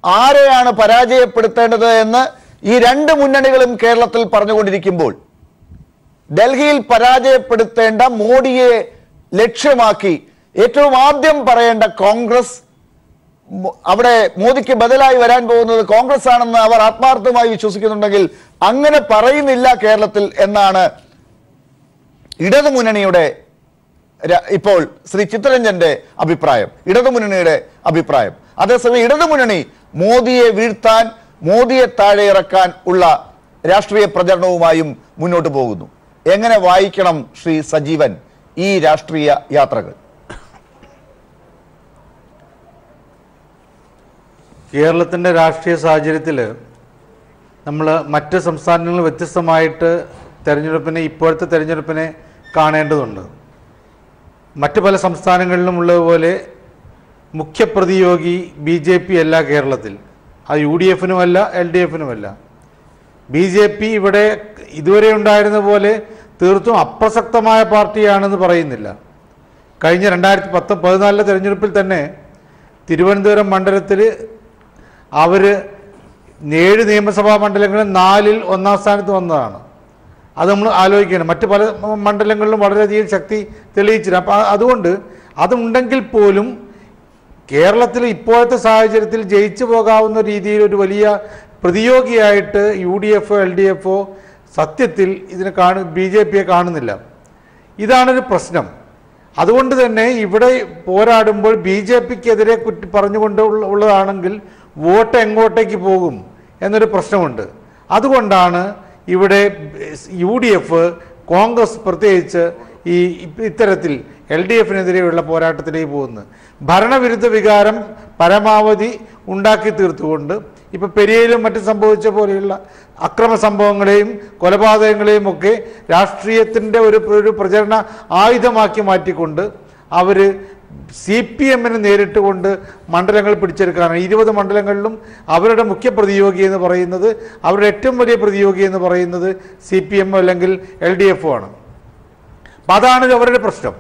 ആരെയാണ് പരാജയപ്പെടുത്തേണ്ടത് എന്ന് ഈ രണ്ട് മുന്നണികളും കേരളത്തിൽ പറഞ്ഞുകൊണ്ടിരിക്കുമ്പോൾ ഡൽഹിയിൽ പരാജയപ്പെടുത്തേണ്ട മോഡിയെ ലക്ഷ്യമാക്കി ഏറ്റവും ആദ്യം പറയേണ്ട കോൺഗ്രസ് അവിടെ മോദിക്ക് ബദലായി വരാൻ പോകുന്നത് കോൺഗ്രസ് ആണെന്ന് അവർ ആത്മാർത്ഥമായി വിശ്വസിക്കുന്നുണ്ടെങ്കിൽ അങ്ങനെ പറയുന്നില്ല കേരളത്തിൽ എന്നാണ് ഇടതുമുന്നണിയുടെ ഇപ്പോൾ ശ്രീ ചിത്തരഞ്ജന്റെ അഭിപ്രായം ഇടതുമുന്നണിയുടെ അഭിപ്രായം. അതേസമയം ഇടതുമുന്നണി മോദിയെ വീഴ്ത്താൻ മോദിയെ താഴെ ഇറക്കാൻ ഉള്ള രാഷ്ട്രീയ പ്രചരണവുമായും മുന്നോട്ട് പോകുന്നു. എങ്ങനെ വായിക്കണം ശ്രീ സജീവൻ ഈ രാഷ്ട്രീയ യാത്രകൾ? കേരളത്തിന്റെ രാഷ്ട്രീയ സാഹചര്യത്തിൽ നമ്മൾ മറ്റ് സംസ്ഥാനങ്ങളിൽ വ്യത്യസ്തമായിട്ട് തെരഞ്ഞെടുപ്പിനെ ഇപ്പോഴത്തെ തെരഞ്ഞെടുപ്പിനെ കാണേണ്ടതുണ്ട്. മറ്റ് പല സംസ്ഥാനങ്ങളിലും ഉള്ളതുപോലെ മുഖ്യപ്രതിയോഗി ബി ജെ പി അല്ല കേരളത്തിൽ. അത് യു ഡി എഫിനുമല്ല എൽ ഡി എഫിനുമല്ല. ബി ജെ പി ഇവിടെ ഇതുവരെ ഉണ്ടായിരുന്ന പോലെ തീർത്തും അപ്രസക്തമായ പാർട്ടിയാണെന്ന് പറയുന്നില്ല. കഴിഞ്ഞ രണ്ടായിരത്തി പത്ത് പതിനാലിലെ തെരഞ്ഞെടുപ്പിൽ തന്നെ തിരുവനന്തപുരം മണ്ഡലത്തിൽ അവർ ഏഴ് നിയമസഭാ മണ്ഡലങ്ങളിൽ നാലിൽ ഒന്നാം സ്ഥാനത്ത് വന്നതാണ്. അത് നമ്മൾ ആലോചിക്കണം. മറ്റ് പല മണ്ഡലങ്ങളിലും വളരെയധികം ശക്തി തെളിയിച്ചില്ല. അപ്പോൾ അതുകൊണ്ട് അതുണ്ടെങ്കിൽ പോലും കേരളത്തിൽ ഇപ്പോഴത്തെ സാഹചര്യത്തിൽ ജയിച്ചു പോകാവുന്ന രീതിയിൽ ഒരു വലിയ പ്രതിയോഗിയായിട്ട് യു ഡി എഫോ എൽ ഡി എഫോ സത്യത്തിൽ ഇതിനെ കാണു ബി ജെ പിയെ കാണുന്നില്ല. ഇതാണൊരു പ്രശ്നം. അതുകൊണ്ട് തന്നെ ഇവിടെ പോരാടുമ്പോൾ ബി ജെ പിക്കെതിരെ കുറ്റി പറഞ്ഞുകൊണ്ട് ഉള്ളതാണെങ്കിൽ വോട്ട് എങ്ങോട്ടേക്ക് പോകും എന്നൊരു പ്രശ്നമുണ്ട്. അതുകൊണ്ടാണ് ഇവിടെ യു ഡി എഫ് കോൺഗ്രസ് പ്രത്യേകിച്ച് ഈ ഇത്തരത്തിൽ എൽ ഡി എഫിനെതിരെയുള്ള പോരാട്ടത്തിലേക്ക് പോകുന്നത് ഭരണവിരുദ്ധ വികാരം പരമാവധി ഉണ്ടാക്കി തീർത്തുകൊണ്ട് ഇപ്പോൾ പെരിയയിലും മറ്റും സംഭവിച്ച പോലെയുള്ള അക്രമ സംഭവങ്ങളെയും കൊലപാതകങ്ങളെയും ഒക്കെ രാഷ്ട്രീയത്തിന്റെ ഒരു ഒരു പ്രചരണ ആയുധമാക്കി മാറ്റിക്കൊണ്ട് അവർ സി പി എമ്മിനെ നേരിട്ട് കൊണ്ട് മണ്ഡലങ്ങൾ പിടിച്ചെടുക്കാനാണ് ഇരുപത് മണ്ഡലങ്ങളിലും അവരുടെ മുഖ്യ പ്രതിയോഗി എന്ന് പറയുന്നത് അവരുടെ ഏറ്റവും വലിയ പ്രതിയോഗി എന്ന് പറയുന്നത് സി പി എം അല്ലെങ്കിൽ എൽ ഡി എഫ് ആണ്. അപ്പം അതാണ് അവരുടെ പ്രശ്നം.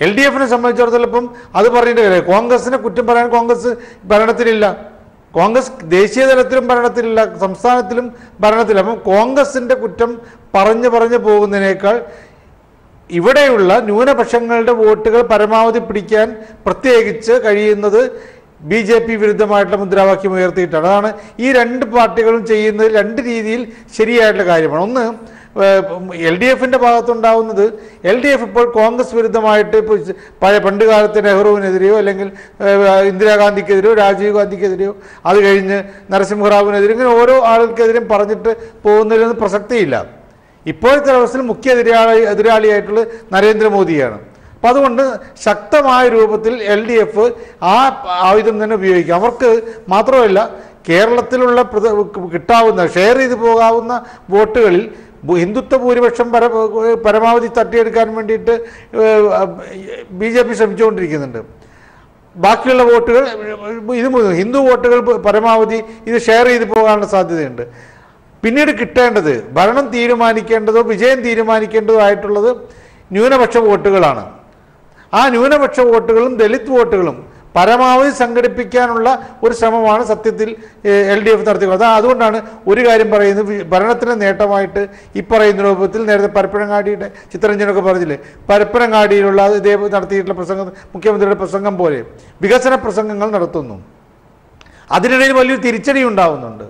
എൽ ഡി എഫിനെ സംബന്ധിച്ചിടത്തോളം അത് പറഞ്ഞിട്ട് കോൺഗ്രസിനെ കുറ്റം പറയാൻ കോൺഗ്രസ് ഭരണത്തിലില്ല. കോൺഗ്രസ് ദേശീയ തലത്തിലും ഭരണത്തിലില്ല സംസ്ഥാനത്തിലും ഭരണത്തിലില്ല അപ്പം കോൺഗ്രസിന്റെ കുറ്റം പറഞ്ഞു പറഞ്ഞു പോകുന്നതിനേക്കാൾ ഇവിടെയുള്ള ന്യൂനപക്ഷങ്ങളുടെ വോട്ടുകൾ പരമാവധി പിടിക്കാൻ പ്രത്യേകിച്ച് കഴിയുന്നത് ബി ജെ പി വിരുദ്ധമായിട്ടുള്ള മുദ്രാവാക്യം ഉയർത്തിയിട്ടാണ്. അതാണ് ഈ രണ്ട് പാർട്ടികളും ചെയ്യുന്നത് രണ്ട് രീതിയിൽ ശരിയായിട്ടുള്ള കാര്യമാണ്. ഒന്ന് എൽ ഡി എഫിന്റെ ഭാഗത്തുണ്ടാവുന്നത് എൽ ഡി എഫ് ഇപ്പോൾ കോൺഗ്രസ് വിരുദ്ധമായിട്ട് ഇപ്പോൾ പഴയ പണ്ട് കാലത്ത് നെഹ്റുവിനെതിരെയോ അല്ലെങ്കിൽ ഇന്ദിരാഗാന്ധിക്കെതിരെയോ രാജീവ് ഗാന്ധിക്കെതിരെയോ അത് കഴിഞ്ഞ് നരസിംഹറാവുവിനെതിരെ ഇങ്ങനെ ഓരോ ആളുകൾക്കെതിരെയും പറഞ്ഞിട്ട് പോകുന്നതിലൊന്നും പ്രസക്തിയില്ല. ഇപ്പോഴത്തെ അവസ്ഥയിൽ മുഖ്യ എതിരാളി എതിരാളിയായിട്ടുള്ള നരേന്ദ്രമോദിയാണ്. അപ്പം അതുകൊണ്ട് ശക്തമായ രൂപത്തിൽ എൽ ഡി എഫ് ആ ആയുധം തന്നെ ഉപയോഗിക്കും. അവർക്ക് മാത്രമല്ല കേരളത്തിലുള്ള കിട്ടാവുന്ന ഷെയർ ചെയ്ത് പോകാവുന്ന വോട്ടുകളിൽ ഹിന്ദുത്വ ഭൂരിപക്ഷം പര പരമാവധി തട്ടിയെടുക്കാൻ വേണ്ടിയിട്ട് ബി ജെ പി ശ്രമിച്ചുകൊണ്ടിരിക്കുന്നുണ്ട്. ബാക്കിയുള്ള വോട്ടുകൾ ഇത് ഹിന്ദു വോട്ടുകൾ പരമാവധി ഇത് ഷെയർ ചെയ്ത് പോകാനുള്ള സാധ്യതയുണ്ട്. പിന്നീട് കിട്ടേണ്ടത് ഭരണം തീരുമാനിക്കേണ്ടതോ വിജയം തീരുമാനിക്കേണ്ടതോ ആയിട്ടുള്ളത് ന്യൂനപക്ഷ വോട്ടുകളാണ്. ആ ന്യൂനപക്ഷ വോട്ടുകളും ദളിത് വോട്ടുകളും പരമാവധി സംഘടിപ്പിക്കാനുള്ള ഒരു ശ്രമമാണ് സത്യത്തിൽ എൽ ഡി എഫ് നടത്തിയത് അതുകൊണ്ടാണ് ഒരു കാര്യം പറയുന്നത് ഭരണത്തിന് നേട്ടമായിട്ട് ഈ പറയുന്ന രൂപത്തിൽ നേരത്തെ പരപ്പനങ്ങാടിയുടെ ചിത്രരഞ്ജനൊക്കെ പറഞ്ഞില്ലേ? പരപ്പനങ്ങാടിയിലുള്ള ഇതേ നടത്തിയിട്ടുള്ള പ്രസംഗം മുഖ്യമന്ത്രിയുടെ പ്രസംഗം പോലെ വികസന പ്രസംഗങ്ങൾ നടത്തുന്നു. അതിനിടയിൽ വലിയൊരു തിരിച്ചടി ഉണ്ടാവുന്നുണ്ട്.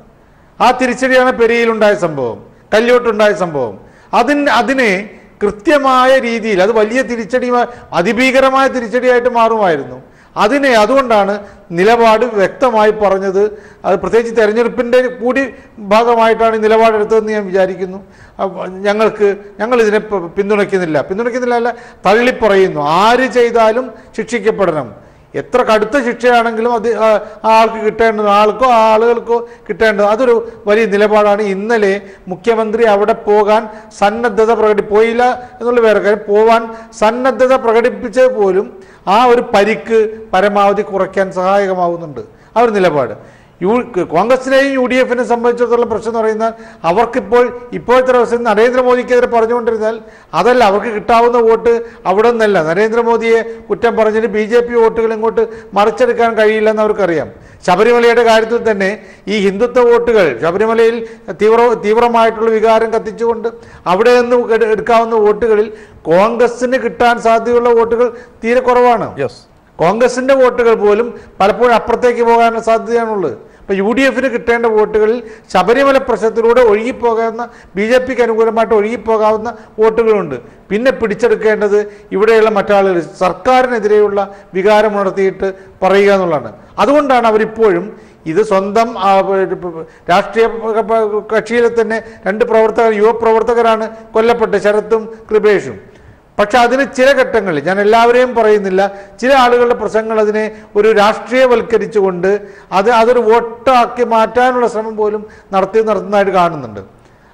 ആ തിരിച്ചടിയാണ് പെരിയയിലുണ്ടായ സംഭവം കല്യോട്ടുണ്ടായ സംഭവം. അതിന് അതിനെ കൃത്യമായ രീതിയിൽ അത് വലിയ തിരിച്ചടി അതിഭീകരമായ തിരിച്ചടിയായിട്ട് മാറുമായിരുന്നു. അതിനെ അതുകൊണ്ടാണ് നിലപാട് വ്യക്തമായി പറഞ്ഞത്. അത് പ്രത്യേകിച്ച് തെരഞ്ഞെടുപ്പിന്റെ കൂടി ഭാഗമായിട്ടാണ് ഈ നിലപാടെടുത്തതെന്ന് ഞാൻ വിചാരിക്കുന്നു. ഞങ്ങൾക്ക് ഞങ്ങൾ ഇതിനെ പിന്തുണയ്ക്കുന്നില്ല. പിന്തുണയ്ക്കുന്നില്ല അല്ല തള്ളിപ്പറയുന്നു. ആര് ചെയ്താലും ശിക്ഷിക്കപ്പെടണം. എത്ര കടുത്ത ശിക്ഷയാണെങ്കിലും അത് ആൾക്ക് കിട്ടേണ്ടത് ആൾക്കോ ആളുകൾക്കോ കിട്ടേണ്ടത് അതൊരു വലിയ നിലപാടാണ്. ഇന്നലെ മുഖ്യമന്ത്രി അവിടെ പോകാൻ സന്നദ്ധത പ്രകടി പോയില്ല എന്നുള്ള വേറെ കാര്യം പോവാൻ സന്നദ്ധത പ്രകടിപ്പിച്ചത് പോലും ആ ഒരു പരിക്ക് പരമാവധി കുറയ്ക്കാൻ സഹായകമാവുന്നുണ്ട്. ആ ഒരു നിലപാട്. യു കോൺഗ്രസിനെയും യു ഡി എഫിനെ സംബന്ധിച്ചിടത്തോളം പ്രശ്നം എന്ന് പറയുന്നത് അവർക്കിപ്പോൾ ഇപ്പോഴത്തെ ദിവസം നരേന്ദ്രമോദിക്കെതിരെ പറഞ്ഞുകൊണ്ടിരുന്നാൽ അതല്ല അവർക്ക് കിട്ടാവുന്ന വോട്ട് അവിടെ നിന്നല്ല. നരേന്ദ്രമോദിയെ കുറ്റം പറഞ്ഞിട്ട് ബി ജെ പി വോട്ടുകൾ ഇങ്ങോട്ട് മറിച്ചെടുക്കാൻ കഴിയില്ലെന്ന് അവർക്കറിയാം. ശബരിമലയുടെ കാര്യത്തിൽ തന്നെ ഈ ഹിന്ദുത്വ വോട്ടുകൾ ശബരിമലയിൽ തീവ്ര തീവ്രമായിട്ടുള്ള വികാരം കത്തിച്ചുകൊണ്ട് അവിടെ നിന്ന് എടുക്കാവുന്ന വോട്ടുകളിൽ കോൺഗ്രസിന് കിട്ടാൻ സാധ്യതയുള്ള വോട്ടുകൾ തീരെ കുറവാണ്. യെസ് കോൺഗ്രസിന്റെ വോട്ടുകൾ പോലും പലപ്പോഴും അപ്പുറത്തേക്ക് പോകാനുള്ള സാധ്യതയാണുള്ളത്. ഇപ്പൊ യു ഡി എഫിന് കിട്ടേണ്ട വോട്ടുകളിൽ ശബരിമല പ്രശ്നത്തിലൂടെ ഒഴുകിപ്പോകാവുന്ന ബി ജെ പിക്ക് അനുകൂലമായിട്ട് ഒഴുകിപ്പോകാവുന്ന വോട്ടുകളുണ്ട്. പിന്നെ പിടിച്ചെടുക്കേണ്ടത് ഇവിടെയുള്ള മറ്റാളുകൾ സർക്കാരിനെതിരെയുള്ള വികാരം ഉണർത്തിയിട്ട് പറയുക എന്നുള്ളതാണ്. അതുകൊണ്ടാണ് അവരിപ്പോഴും ഇത് സ്വന്തം രാഷ്ട്രീയ കക്ഷിയിലെ തന്നെ രണ്ട് പ്രവർത്തകർ യുവ പ്രവർത്തകരാണ് കൊല്ലപ്പെട്ടത് ശരത്തും കൃപേഷും. പക്ഷെ അതിന് ചില ഘട്ടങ്ങളിൽ ഞാൻ എല്ലാവരെയും പറയുന്നില്ല ചില ആളുകളുടെ പ്രസംഗങ്ങൾ അതിനെ ഒരു രാഷ്ട്രീയവൽക്കരിച്ചുകൊണ്ട് അത് അതൊരു വോട്ടാക്കി മാറ്റാനുള്ള ശ്രമം പോലും നടത്തി നടത്തുന്നതായിട്ട് കാണുന്നുണ്ട്.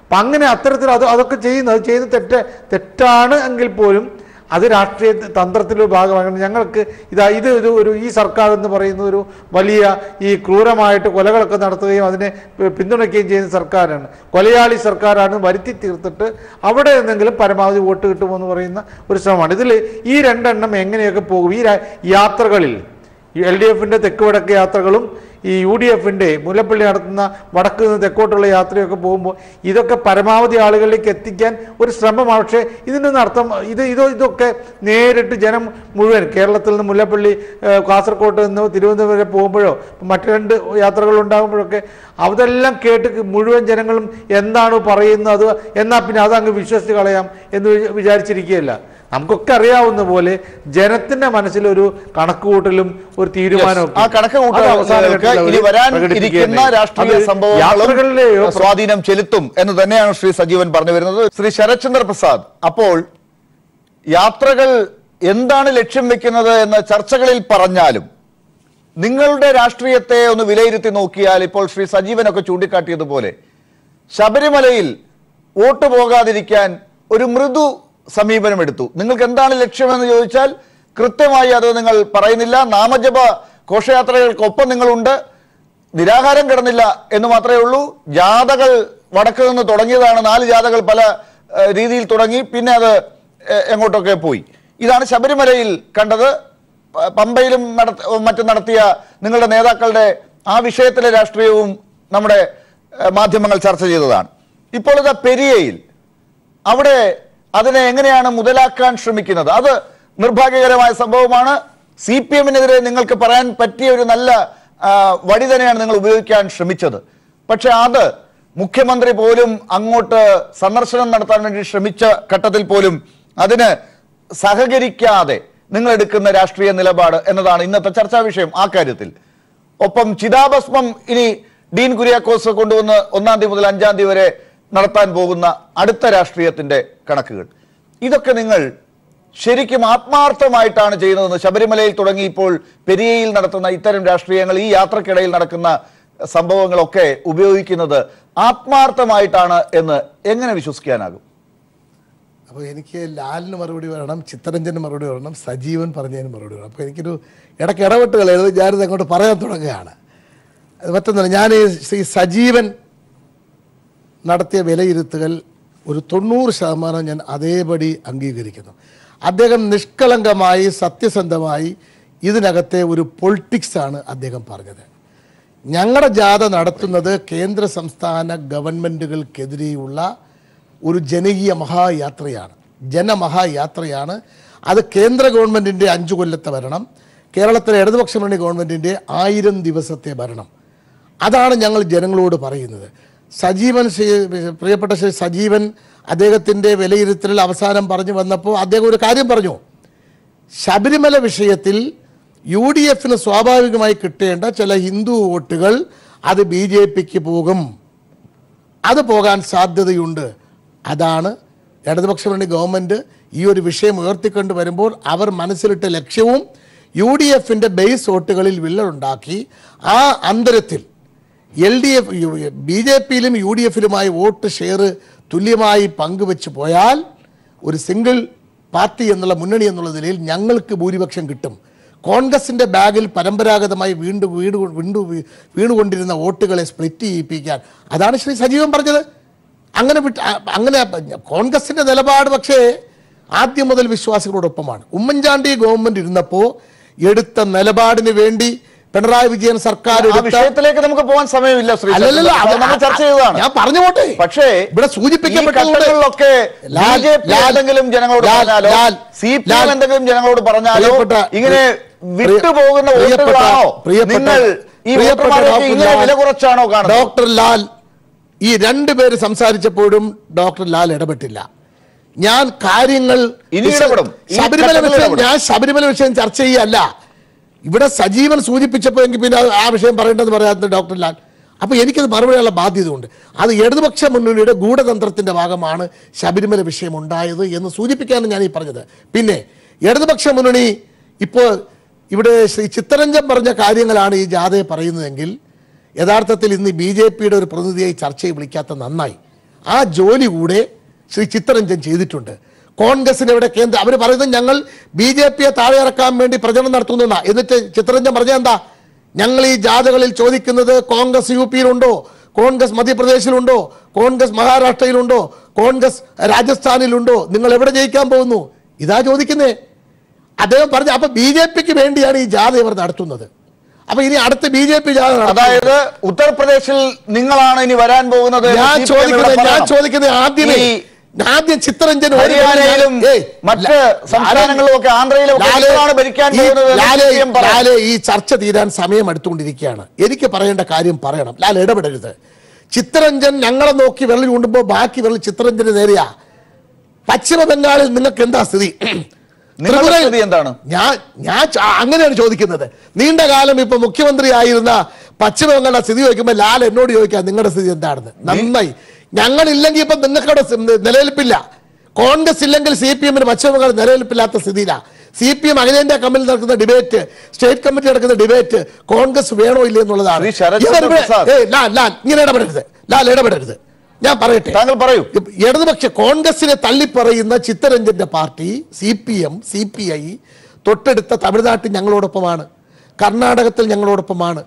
അപ്പം അങ്ങനെ അത്തരത്തിൽ അത് അതൊക്കെ ചെയ്യുന്നത് ചെയ്യുന്ന തെറ്റ് തെറ്റാണ് എങ്കിൽ പോലും അത് രാഷ്ട്രീയ തന്ത്രത്തിന്റെ ഭാഗമാണ് ഞങ്ങൾക്ക് ഇതാ ഇത് ഒരു ഒരു ഈ സർക്കാർ എന്ന് പറയുന്ന ഒരു വലിയ ഈ ക്രൂരമായിട്ട് കൊലകളൊക്കെ നടത്തുകയും അതിനെ പിന്തുണയ്ക്കുകയും ചെയ്യുന്ന സർക്കാരാണ്. കൊലയാളി സർക്കാരാണ് വരുത്തി തീർത്തിട്ട് അവിടെ നിന്നെങ്കിലും പരമാവധി വോട്ട് കിട്ടുമോ എന്ന് പറയുന്ന ഒരു ശ്രമമാണ്. ഇതിൽ ഈ രണ്ടെണ്ണം എങ്ങനെയൊക്കെ പോകും? ഈ യാത്രകളിൽ എൽ ഡി എഫിന്റെ തെക്ക് വടക്ക് യാത്രകളും ഈ യു ഡി എഫിന്റെ മുല്ലപ്പള്ളി നടത്തുന്ന വടക്ക് നിന്ന് തെക്കോട്ടുള്ള യാത്രയൊക്കെ പോകുമ്പോൾ ഇതൊക്കെ പരമാവധി ആളുകളിലേക്ക് എത്തിക്കാൻ ഒരു ശ്രമമാണ്. പക്ഷേ ഇതിന്റെ അർത്ഥം ഇത് ഇത് ഇതൊക്കെ നേരിട്ട് ജനം മുഴുവൻ കേരളത്തിൽ നിന്ന് മുല്ലപ്പള്ളി കാസർഗോഡ് നിന്ന് തിരുവനന്തപുരം പോകുമ്പോഴോ മറ്റു രണ്ട് യാത്രകൾ ഉണ്ടാകുമ്പോഴൊക്കെ അതെല്ലാം കേട്ട് മുഴുവൻ ജനങ്ങളും എന്താണ് പറയുന്നത് എന്നാൽ പിന്നെ അതങ്ങ് വിശ്വസിച്ച് കളയാം എന്ന് വിചാ- വിചാരിച്ചിരിക്കുകയല്ല. നമുക്കൊക്കെ അറിയാവുന്ന പോലെ ജനത്തിന്റെ മനസ്സിൽ ഒരു കണക്കുകൂട്ടലും ഒരു തീരുമാനവും യാത്രകളിലെയോ സ്വാധീനം ചെലുത്തും എന്ന് തന്നെയാണ് ശ്രീ സജീവൻ പറഞ്ഞു വരുന്നത്. ശ്രീ ശരത്ചന്ദ്ര പ്രസാദ് അപ്പോൾ യാത്രകൾ എന്താണ് ലക്ഷ്യം വെക്കുന്നത് എന്ന് ചർച്ചകളിൽ പറഞ്ഞാലും നിങ്ങളുടെ രാഷ്ട്രീയത്തെ ഒന്ന് വിലയിരുത്തി നോക്കിയാൽ ഇപ്പോൾ ശ്രീ സജീവനൊക്കെ ചൂണ്ടിക്കാട്ടിയതുപോലെ ശബരിമലയിൽ വോട്ട് പോകാതിരിക്കാൻ ഒരു മൃദു സമീപനം എടുത്തു. നിങ്ങൾക്ക് എന്താണ് ലക്ഷ്യമെന്ന് ചോദിച്ചാൽ കൃത്യമായി അത് നിങ്ങൾ പറയുന്നില്ല. നാമജപ ഘോഷയാത്രകൾക്കൊപ്പം നിങ്ങളുണ്ട്. നിരാഹാരം കിടന്നില്ല എന്ന് മാത്രമേ ഉള്ളൂ. ജാഥകൾ വടക്ക് നിന്ന് തുടങ്ങിയതാണ്. നാല് ജാഥകൾ പല രീതിയിൽ തുടങ്ങി. പിന്നെ അത് എങ്ങോട്ടൊക്കെ പോയി. ഇതാണ് ശബരിമലയിൽ കണ്ടത്. പമ്പയിലും നടത്ത മറ്റും നടത്തിയ നിങ്ങളുടെ നേതാക്കളുടെ ആ വിഷയത്തിലെ രാഷ്ട്രീയവും നമ്മുടെ മാധ്യമങ്ങൾ ചർച്ച ചെയ്തതാണ്. ഇപ്പോൾ ഇത് പെരിയയിൽ. അവിടെ അതിനെ എങ്ങനെയാണ് മുതലാക്കാൻ ശ്രമിക്കുന്നത്? അത് നിർഭാഗ്യകരമായ സംഭവമാണ്. സി പി എമ്മിനെതിരെ നിങ്ങൾക്ക് പറയാൻ പറ്റിയ ഒരു നല്ല വഴി തന്നെയാണ് നിങ്ങൾ ഉപയോഗിക്കാൻ ശ്രമിച്ചത്. പക്ഷെ അത് മുഖ്യമന്ത്രി പോലും അങ്ങോട്ട് സന്ദർശനം നടത്താൻ വേണ്ടി ശ്രമിച്ച ഘട്ടത്തിൽ പോലും അതിന് സഹകരിക്കാതെ നിങ്ങൾ എടുക്കുന്ന രാഷ്ട്രീയ നിലപാട് എന്നതാണ് ഇന്നത്തെ ചർച്ചാ വിഷയം ആ കാര്യത്തിൽ. ഒപ്പം ചിതാഭസ്മം ഇനി ഡീൻ കുര്യാക്കോസ് കൊണ്ടുവന്ന് ഒന്നാം തീയതി മുതൽ അഞ്ചാം തീയതി വരെ നടത്താൻ പോകുന്ന അടുത്ത രാഷ്ട്രീയത്തിന്റെ കണക്കുകൾ. ഇതൊക്കെ നിങ്ങൾ ശരിക്കും ആത്മാർത്ഥമായിട്ടാണ് ചെയ്യുന്നതെന്ന് ശബരിമലയിൽ തുടങ്ങി ഇപ്പോൾ പെരിയയിൽ നടത്തുന്ന ഇത്തരം രാഷ്ട്രീയങ്ങൾ ഈ യാത്രക്കിടയിൽ നടക്കുന്ന സംഭവങ്ങളൊക്കെ ഉപയോഗിക്കുന്നത് ആത്മാർത്ഥമായിട്ടാണ് എന്ന് എങ്ങനെ വിശ്വസിക്കാനാകും? അപ്പോൾ എനിക്ക് ലാലിന് മറുപടി പറയണം ചിത്തരഞ്ജന് മറുപടി പറയണം സജീവൻ പറഞ്ഞതിന് മറുപടി പറയണം അപ്പോൾ എനിക്കൊരു ഇടയ്ക്ക് ഇടപെട്ട് കളയരുത് ഞാനിത് അങ്ങോട്ട് പറയാൻ തുടങ്ങുകയാണ്. മറ്റൊന്നുമില്ല ഞാൻ ഈ സജീവൻ നടത്തിയ വിലയിരുത്തുകൾ ഒരു തൊണ്ണൂറ് ശതമാനം ഞാൻ അതേപടി അംഗീകരിക്കുന്നു. അദ്ദേഹം നിഷ്കളങ്കമായി സത്യസന്ധമായി ഇതിനകത്തെ ഒരു പൊളിറ്റിക്സാണ് അദ്ദേഹം പറഞ്ഞത്. ഞങ്ങളുടെ ജാഥ നടത്തുന്നത് കേന്ദ്ര സംസ്ഥാന ഗവൺമെന്റുകൾക്കെതിരെയുള്ള ഒരു ജനകീയ മഹായാത്രയാണ്. ജനമഹായാത്രയാണ്. അത് കേന്ദ്ര ഗവൺമെന്റിന്റെ അഞ്ചു കൊല്ലത്തെ ഭരണം കേരളത്തിലെ ഇടതുപക്ഷ മുന്നണി ഗവൺമെന്റിന്റെ ആയിരം ദിവസത്തെ ഭരണം. അതാണ് ഞങ്ങൾ ജനങ്ങളോട് പറയുന്നത്. സജീവൻ പ്രിയപ്പെട്ട ശ്രീ സജീവൻ അദ്ദേഹത്തിന്റെ വിലയിരുത്തലിൽ അവസാനം പറഞ്ഞു വന്നപ്പോൾ അദ്ദേഹം ഒരു കാര്യം പറഞ്ഞു. ശബരിമല വിഷയത്തിൽ യു ഡി എഫിന് സ്വാഭാവികമായി കിട്ടേണ്ട ചില ഹിന്ദു വോട്ടുകൾ അത് ബി ജെ പിക്ക് പോകും. അത് പോകാൻ സാധ്യതയുണ്ട്. അതാണ് ഇടതുപക്ഷ മുന്നണി ഗവൺമെന്റ് ഈ ഒരു വിഷയം ഉയർത്തിക്കൊണ്ട് വരുമ്പോൾ അവർ മനസ്സിലിട്ട ലക്ഷ്യവും യു ഡി എഫിന്റെ ബേസ് വോട്ടുകളിൽ വിള്ളലുണ്ടാക്കി ആ അന്തരത്തിൽ L D F B J പിയിലും U D എഫിലുമായി വോട്ട് ഷെയർ തുല്യമായി പങ്കുവെച്ച് പോയാൽ ഒരു സിംഗിൾ പാർട്ടി എന്നുള്ള മുന്നണി എന്നുള്ള നിലയിൽ ഞങ്ങൾക്ക് ഭൂരിപക്ഷം കിട്ടും. കോൺഗ്രസിന്റെ ബാഗിൽ പരമ്പരാഗതമായി വീണ്ടും വീട് വീണ്ടും വീണുകൊണ്ടിരുന്ന വോട്ടുകളെ സ്പ്ലിറ്റ് ചെയ്യിപ്പിക്കാൻ. അതാണ് ശ്രീ സജീവൻ പറഞ്ഞത്. അങ്ങനെ വിട്ട് അങ്ങനെ കോൺഗ്രസിന്റെ നിലപാട് പക്ഷേ ആദ്യം മുതൽ വിശ്വാസികളോടൊപ്പമാണ്. ഉമ്മൻചാണ്ടി ഗവൺമെന്റ് ഇരുന്നപ്പോൾ എടുത്ത നിലപാടിന് വേണ്ടി പിണറായി വിജയൻ സർക്കാർ വിഷയത്തിലേക്ക് നമുക്ക് പോകാൻ സമയമില്ല അല്ലല്ല നമ്മൾ ചർച്ച ചെയ്തതാണ്. ഞാൻ പറഞ്ഞു പോട്ടെ. പക്ഷേ ഇവിടെ ലാൽ- BJP ജനങ്ങളോട് പറഞ്ഞാലോ? സി പി എം എന്തെങ്കിലും ജനങ്ങളോട് പറഞ്ഞാലോ? ഇങ്ങനെ വിട്ടുപോകുന്ന വോട്ടുകളാണോ? നിങ്ങൾ ഈ ഇങ്ങനെ വില കുറച്ചാണോ കാണുന്നത്? ഡോക്ടർ ലാൽ ഈ രണ്ടുപേര് സംസാരിച്ചപ്പോഴും ഡോക്ടർ ലാൽ ഇടപെട്ടില്ല. ഞാൻ കാര്യങ്ങൾ ശബരിമല വിഷയം ഞാൻ ശബരിമല വിഷയം ചർച്ച ചെയ്യല്ല. ഇവിടെ സജീവൻ സൂചിപ്പിച്ചപ്പോൾ എനിക്ക് പിന്നെ ആ വിഷയം പറയേണ്ടത് പറയാത്ത ഡോക്ടർ ലാൽ. അപ്പോൾ എനിക്കത് മറുപടിയുള്ള ബാധ്യതയുണ്ട്. അത് ഇടതുപക്ഷ മുന്നണിയുടെ ഗൂഢതന്ത്രത്തിന്റെ ഭാഗമാണ് ശബരിമല വിഷയം ഉണ്ടായത് എന്ന് സൂചിപ്പിക്കാനാണ് ഞാൻ ഈ പറഞ്ഞത്. പിന്നെ ഇടതുപക്ഷ മുന്നണി ഇപ്പോൾ ഇവിടെ ശ്രീ ചിത്തരഞ്ജൻ പറഞ്ഞ കാര്യങ്ങളാണ് ഈ ജാഥയെ പറയുന്നതെങ്കിൽ യഥാർത്ഥത്തിൽ ഇന്ന് ബി ജെ പിയുടെ ഒരു പ്രതിനിധിയായി ചർച്ചയെ വിളിക്കാത്ത നന്നായി. ആ ജോലി കൂടെ ശ്രീ ചിത്തരഞ്ജൻ ചെയ്തിട്ടുണ്ട്. കോൺഗ്രസിന് ഇവിടെ കേന്ദ്ര അവർ പറയുന്നത് ഞങ്ങൾ ബി ജെ പിയെ താഴെ ഇറക്കാൻ വേണ്ടി പ്രചരണം നടത്തുന്നു എന്നാ. എന്നിട്ട് ചിത്രരഞ്ജൻ പറഞ്ഞ എന്താ? ഞങ്ങൾ ഈ ജാഥകളിൽ ചോദിക്കുന്നത് കോൺഗ്രസ് യു പിയിലുണ്ടോ? കോൺഗ്രസ് മധ്യപ്രദേശിലുണ്ടോ? കോൺഗ്രസ് മഹാരാഷ്ട്രയിലുണ്ടോ? കോൺഗ്രസ് രാജസ്ഥാനിലുണ്ടോ? നിങ്ങൾ എവിടെ ജയിക്കാൻ പോകുന്നു? ഇതാ ചോദിക്കുന്നേ. അദ്ദേഹം പറഞ്ഞു അപ്പൊ ബി ജെ പിക്ക് വേണ്ടിയാണ് ഈ ജാഥ ഇവർ നടത്തുന്നത്. അപ്പൊ ഇനി അടുത്ത ബി ജെ പി ജാഥ അതായത് ഉത്തർപ്രദേശിൽ നിങ്ങളാണ് ഇനി വരാൻ പോകുന്നത് ഞാൻ ചോദിക്കുന്നത് ഞാൻ. ചോദിക്കുന്നത് ആദ്യമേ ആദ്യം ചിത്തരഞ്ജൻ ഹരിയാനയിലും മറ്റ് സംസ്ഥാനങ്ങളിലും ഒക്കെ ആന്ധ്രയിലും ഭരിക്കാൻ ഈ ലാലെ, ചർച്ച തീരാൻ സമയം എടുത്തുകൊണ്ടിരിക്കുകയാണ് എനിക്ക് പറയേണ്ട കാര്യം പറയണം. ലാൽ ഇടപെടരുത്. ചിത്തരഞ്ജൻ ഞങ്ങളെ നോക്കി വെള്ളി ചൂണ്ടുമ്പോൾ ബാക്കി വെള്ളി ചിത്തരഞ്ജന് നേരെയാ. പശ്ചിമ ബംഗാളിൽ നിങ്ങൾക്ക് എന്താ സ്ഥിതി? എന്താണ്? ഞാൻ ഞാൻ അങ്ങനെയാണ് ചോദിക്കുന്നത്. നീണ്ട കാലം ഇപ്പൊ മുഖ്യമന്ത്രി ആയിരുന്ന പശ്ചിമ ബംഗാളിന്റെ സ്ഥിതി ചോദിക്കുമ്പോൾ ലാൽ എന്നോട് ചോദിക്കാം നിങ്ങളുടെ സ്ഥിതി എന്താണെന്ന്. നന്നായി. ഞങ്ങളില്ലെങ്കിൽ ഇപ്പം നിങ്ങൾക്ക് അവിടെ സ് നിലനിൽപ്പില്ല. കോൺഗ്രസ് ഇല്ലെങ്കിൽ സി പി എമ്മിന് പശ്ചിമബംഗാൾ നിലനിൽപ്പില്ലാത്ത സ്ഥിതിയിലാണ് സി പി എം അഖിലേന്ത്യാ കമ്മിറ്റി നടക്കുന്ന ഡിബേറ്റ് സ്റ്റേറ്റ് കമ്മിറ്റി നടക്കുന്ന ഡിബേറ്റ് കോൺഗ്രസ് വേണോ ഇല്ലേ എന്നുള്ളതാണ്. ഇങ്ങനെ ഇടപെടരുത്. ലാൽ ഇടപെടരുത്. ഞാൻ പറയട്ടെ. താങ്കൾ പറയൂ. ഇടതുപക്ഷ കോൺഗ്രസിനെ തള്ളിപ്പറയുന്ന ചിത്തരഞ്ജന്റെ party C P M C P I തൊട്ടടുത്ത തമിഴ്നാട്ടിൽ ഞങ്ങളോടൊപ്പമാണ്. കർണാടകത്തിൽ ഞങ്ങളോടൊപ്പമാണ്.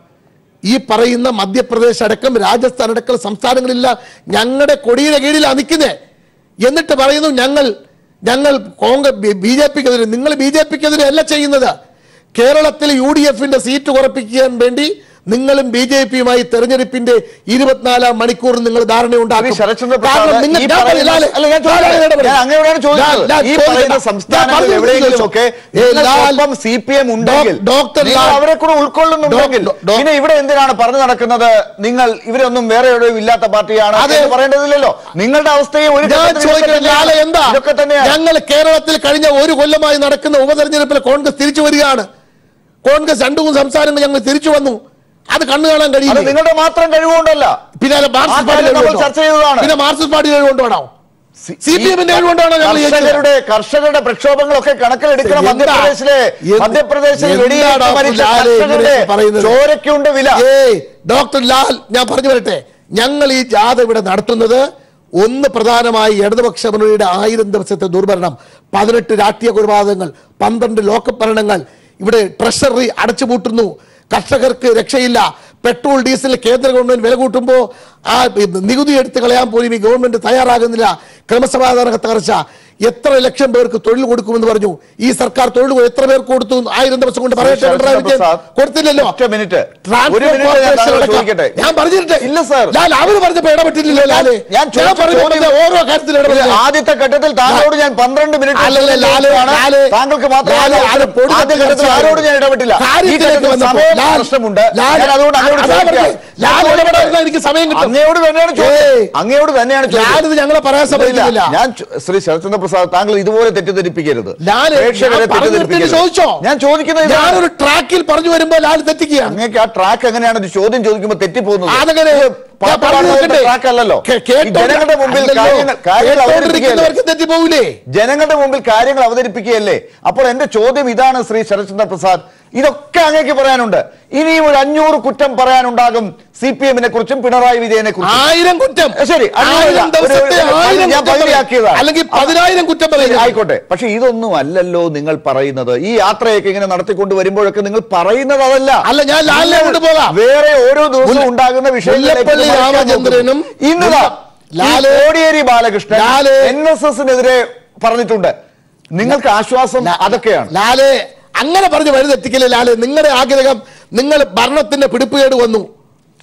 ഈ പറയുന്ന മധ്യപ്രദേശ് അടക്കം രാജസ്ഥാൻ അടക്കം സംസ്ഥാനങ്ങളില്ല. ഞങ്ങളുടെ കൊടിയുടെ കീഴിലാണ് നിൽക്കുന്നത് എന്നിട്ട് പറയുന്നു ഞങ്ങൾ ഞങ്ങൾ കോൺഗ്രസ് ബി ജെ പിക്കെതിരെ നിങ്ങൾ ബി ജെ പിക്കെതിരെ അല്ല ചെയ്യുന്നത്. കേരളത്തിൽ യു ഡി എഫിന്റെ സീറ്റ് കുറപ്പിക്കാൻ വേണ്ടി നിങ്ങളും ബി ജെ പിയുമായി തെരഞ്ഞെടുപ്പിന്റെ ഇരുപത്തിനാലാം മണിക്കൂർ നിങ്ങൾ അവരെ കൂടെ ഉൾക്കൊള്ളുന്നുണ്ടെങ്കിൽ പിന്നെ ഇവിടെ എന്തിനാണ് പറഞ്ഞു നടക്കുന്നത്? നിങ്ങൾ ഇവരൊന്നും വേറെ എവിടെയും ഇല്ലാത്ത പാർട്ടിയാണ് പറയേണ്ടതില്ലല്ലോ. നിങ്ങളുടെ അവസ്ഥയും ഇതൊക്കെ തന്നെയാണ്. ഞങ്ങൾ കേരളത്തിൽ കഴിഞ്ഞ ഒരു കൊല്ലമായി നടക്കുന്ന ഉപതെരഞ്ഞെടുപ്പിൽ കോൺഗ്രസ് തിരിച്ചു വരികയാണ്. കോൺഗ്രസ് രണ്ടു മൂന്ന് സംസ്ഥാനങ്ങൾ ഞങ്ങൾ തിരിച്ചു വന്നു. അത് കണ്ണു കാണാൻ കഴിയില്ല? നിങ്ങളുടെ മാത്രം കഴിവുകൊണ്ടല്ല. പിന്നെ മാർക്സിസ്റ്റ് പാർട്ടി ചർച്ച ചെയ്തതാണ്. പിന്നെ മാർക്സിസ്റ്റ് പാർട്ടി കഴിവുകൊണ്ടാണോ സി- സി പി എമ്മിന്റെ കഴിവുകൊണ്ടാണോ ഞങ്ങൾ കർഷകരുടെ കർഷകരുടെ പ്രക്ഷോഭങ്ങളൊക്കെ കണക്കിലെടുക്കണം മധ്യപ്രദേശിലെ മധ്യപ്രദേശിലെ ചോരക്കുണ്ട് വില. ഡോക്ടർ ലാൽ ഞാൻ പറഞ്ഞു വരട്ടെ. ഞങ്ങൾ ഈ ജാഥ ഇവിടെ നടത്തുന്നത് ഒന്ന് പ്രധാനമായി ഇടതുപക്ഷ മുന്നണിയുടെ ആയിരം ദിവസത്തെ ദുർഭരണം പതിനെട്ട് രാഷ്ട്രീയ കൊലപാതകങ്ങൾ പന്ത്രണ്ട് ലോക്കഭരണങ്ങൾ ഭരണങ്ങൾ ഇവിടെ ട്രഷറി അടച്ചുപൂട്ടുന്നു. കർഷകർക്ക് രക്ഷയില്ല. പെട്രോൾ ഡീസൽ കേന്ദ്ര ഗവൺമെന്റ് വില കൂട്ടുമ്പോൾ ആ നികുതി എടുത്ത് കളയാൻ പോലും ഈ ഗവൺമെന്റ് തയ്യാറാകുന്നില്ല. ക്രമസമാധാന തകർച്ച. എത്ര ലക്ഷം പേർക്ക് തൊഴിൽ കൊടുക്കുമെന്ന് പറഞ്ഞു. ഈ സർക്കാർ തൊഴിൽ എത്ര പേർ കൊടുത്തു ആയിരം ദിവസം കൊണ്ട് പറയട്ടെ പിണറായി വിജയൻ കൊടുത്തില്ലല്ലോ. ഞാൻ പറഞ്ഞിട്ട് ഇല്ല, സർ. ലാൽ അവർ പറഞ്ഞപ്പോ ഇടപെട്ടില്ലല്ലോ ലാൽ. ഞാൻ ഓരോ കാര്യത്തിൽ ആദ്യത്തെ ഘട്ടത്തിൽ താങ്കളോട് ഞാൻ പന്ത്രണ്ട് മിനിറ്റ് താങ്കൾക്ക് മാത്രമേ. ആരോട് ഞാൻ ഇടപെട്ടില്ല. കാര്യത്തിലേക്ക് പ്രശ്നമുണ്ട്. അതുകൊണ്ട്. എനിക്ക് സമയം കിട്ടും. അങ്ങയോട് തന്നെയാണ്. അങ്ങയോട് തന്നെയാണ് ഞാനിത് ഞങ്ങളെ പറയാൻ സമ്മതിക്കുന്നില്ല ഞാൻ ശ്രീ ശരത്ചന്ദ്ര പ്രസാദ് താങ്കൾ ഇതുപോലെ തെറ്റിദ്ധരിപ്പിക്കരുത്. ചോദിച്ചോ? ഞാൻ ചോദിക്കുന്നത് ഞാൻ ഞാനൊരു ട്രാക്കിൽ പറഞ്ഞു വരുമ്പോൾ ലാൽ തെറ്റിക്കുക അങ്ങേക്ക് ആ ട്രാക്ക് എങ്ങനെയാണ് ഒരു ചോദ്യം ചോദിക്കുമ്പോൾ തെറ്റിപ്പോകുന്നത്? ജനങ്ങളുടെ മുമ്പിൽ കാര്യങ്ങൾ കാര്യങ്ങൾ അവതരിപ്പിക്കുകയല്ലേ? തെറ്റിപ്പോവില്ലേ ജനങ്ങളുടെ മുമ്പിൽ കാര്യങ്ങൾ അവതരിപ്പിക്കുകയല്ലേ? അപ്പോൾ എന്റെ ചോദ്യം ഇതാണ് ശ്രീ ശരത്ചന്ദ്ര പ്രസാദ്. ഇതൊക്കെ അങ്ങേക്ക് പറയാനുണ്ട്. ഇനിയും ഒരു അഞ്ഞൂറ് കുറ്റം പറയാനുണ്ടാകും സി പി എമ്മിനെ കുറിച്ചും പിണറായി വിജയനെ കുറിച്ചും. ആയിരം കുറ്റം. ശരി, ഞാൻ കുറ്റം പറയും. പകുതിയാക്കിയതാണ്. അല്ലെങ്കിൽ പതിനായിരം കുറ്റം ശരി, ആയിക്കോട്ടെ. പക്ഷെ ഇതൊന്നും അല്ലല്ലോ നിങ്ങൾ പറയുന്നത്. ഈ യാത്രയൊക്കെ ഇങ്ങനെ നടത്തിക്കൊണ്ട് വരുമ്പോഴൊക്കെ നിങ്ങൾ പറയുന്നത് അതല്ല. അല്ല, ഞാൻ ലാലിനെ നിങ്ങൾ കൊണ്ടുപോകാം. വേറെ ഓരോ ദിവസവും ഉണ്ടാകുന്ന മറയ്ക്കാൻ രാമചന്ദ്രനും കോടിയേരി ബാലകൃഷ്ണൻ എൻ എസ് എസിനെതിരെ പറഞ്ഞിട്ടുണ്ട്. നിങ്ങൾക്ക് ആശ്വാസം അതൊക്കെയാണ്. ലാലെ അങ്ങനെ പറഞ്ഞ് വഴിതെറ്റിക്കൽ ലാലെ? നിങ്ങളുടെ ആഗ്രഹം നിങ്ങൾ ഭരണത്തിന്റെ പിടിപ്പുകേട് വന്നു.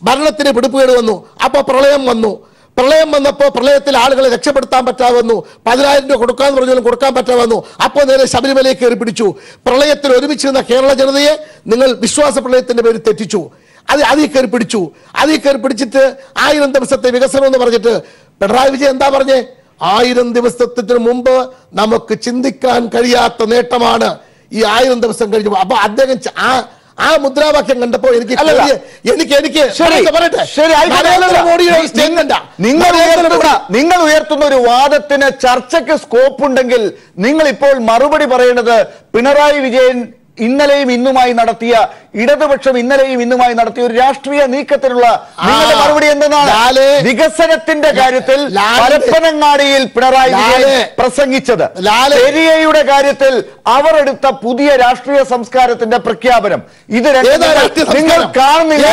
ഭരണത്തിന് പിടിപ്പുകേട് വന്നു. അപ്പൊ പ്രളയം വന്നു. പ്രളയം വന്നപ്പോൾ പ്രളയത്തിൽ ആളുകളെ രക്ഷപ്പെടുത്താൻ പറ്റാവുന്നു പതിനായിരം രൂപ കൊടുക്കാന്ന് പറഞ്ഞാലും കൊടുക്കാൻ പറ്റാവുന്നു അപ്പോൾ നേരെ ശബരിമലയിൽ കയറി പിടിച്ചു. പ്രളയത്തിൽ ഒരുമിച്ചിരുന്ന കേരള ജനതയെ നിങ്ങൾ വിശ്വാസ പ്രളയത്തിന്റെ പേര് തെറ്റിച്ചു. അത് അതിൽ കയറി പിടിച്ചു. അതിൽ കയറി പിടിച്ചിട്ട് ആയിരം ദിവസത്തെ വികസനം എന്ന് പറഞ്ഞിട്ട് പിണറായി വിജയൻ എന്താ പറഞ്ഞേ? ആയിരം ദിവസത്തിന് മുമ്പ് നമുക്ക് ചിന്തിക്കാൻ കഴിയാത്ത നേട്ടമാണ് ഈ ആയിരം ദിവസം കഴിഞ്ഞു അപ്പൊ അദ്ദേഹം ആ ആ മുദ്രാവാക്യം കണ്ടപ്പോ എനിക്ക് എനിക്ക് എനിക്ക് നിങ്ങൾ ഉയർത്തുന്ന നിങ്ങൾ ഉയർത്തുന്ന ഒരു വാദത്തിന് ചർച്ചയ്ക്ക് സ്കോപ്പ് ഉണ്ടെങ്കിൽ നിങ്ങൾ ഇപ്പോൾ മറുപടി പറയേണ്ടത് പിണറായി വിജയൻ ഇന്നലെയും ഇന്നുമായി നടത്തിയ ഇടതുപക്ഷം ഇന്നലെയും ഇന്നുമായി നടത്തിയ ഒരു രാഷ്ട്രീയ നീക്കത്തിനുള്ള നിങ്ങളുടെ മറുപടി എന്തെന്നാണ്? വികസനത്തിന്റെ കാര്യത്തിൽ പരപ്പനങ്ങാടിയിൽ പിണറായി വിജയൻ പ്രസംഗിച്ചത്. പെരിയയുടെ കാര്യത്തിൽ അവർ എടുത്ത പുതിയ രാഷ്ട്രീയ സംസ്കാരത്തിന്റെ പ്രഖ്യാപനം. ഇത് നിങ്ങൾ കാണുന്നില്ല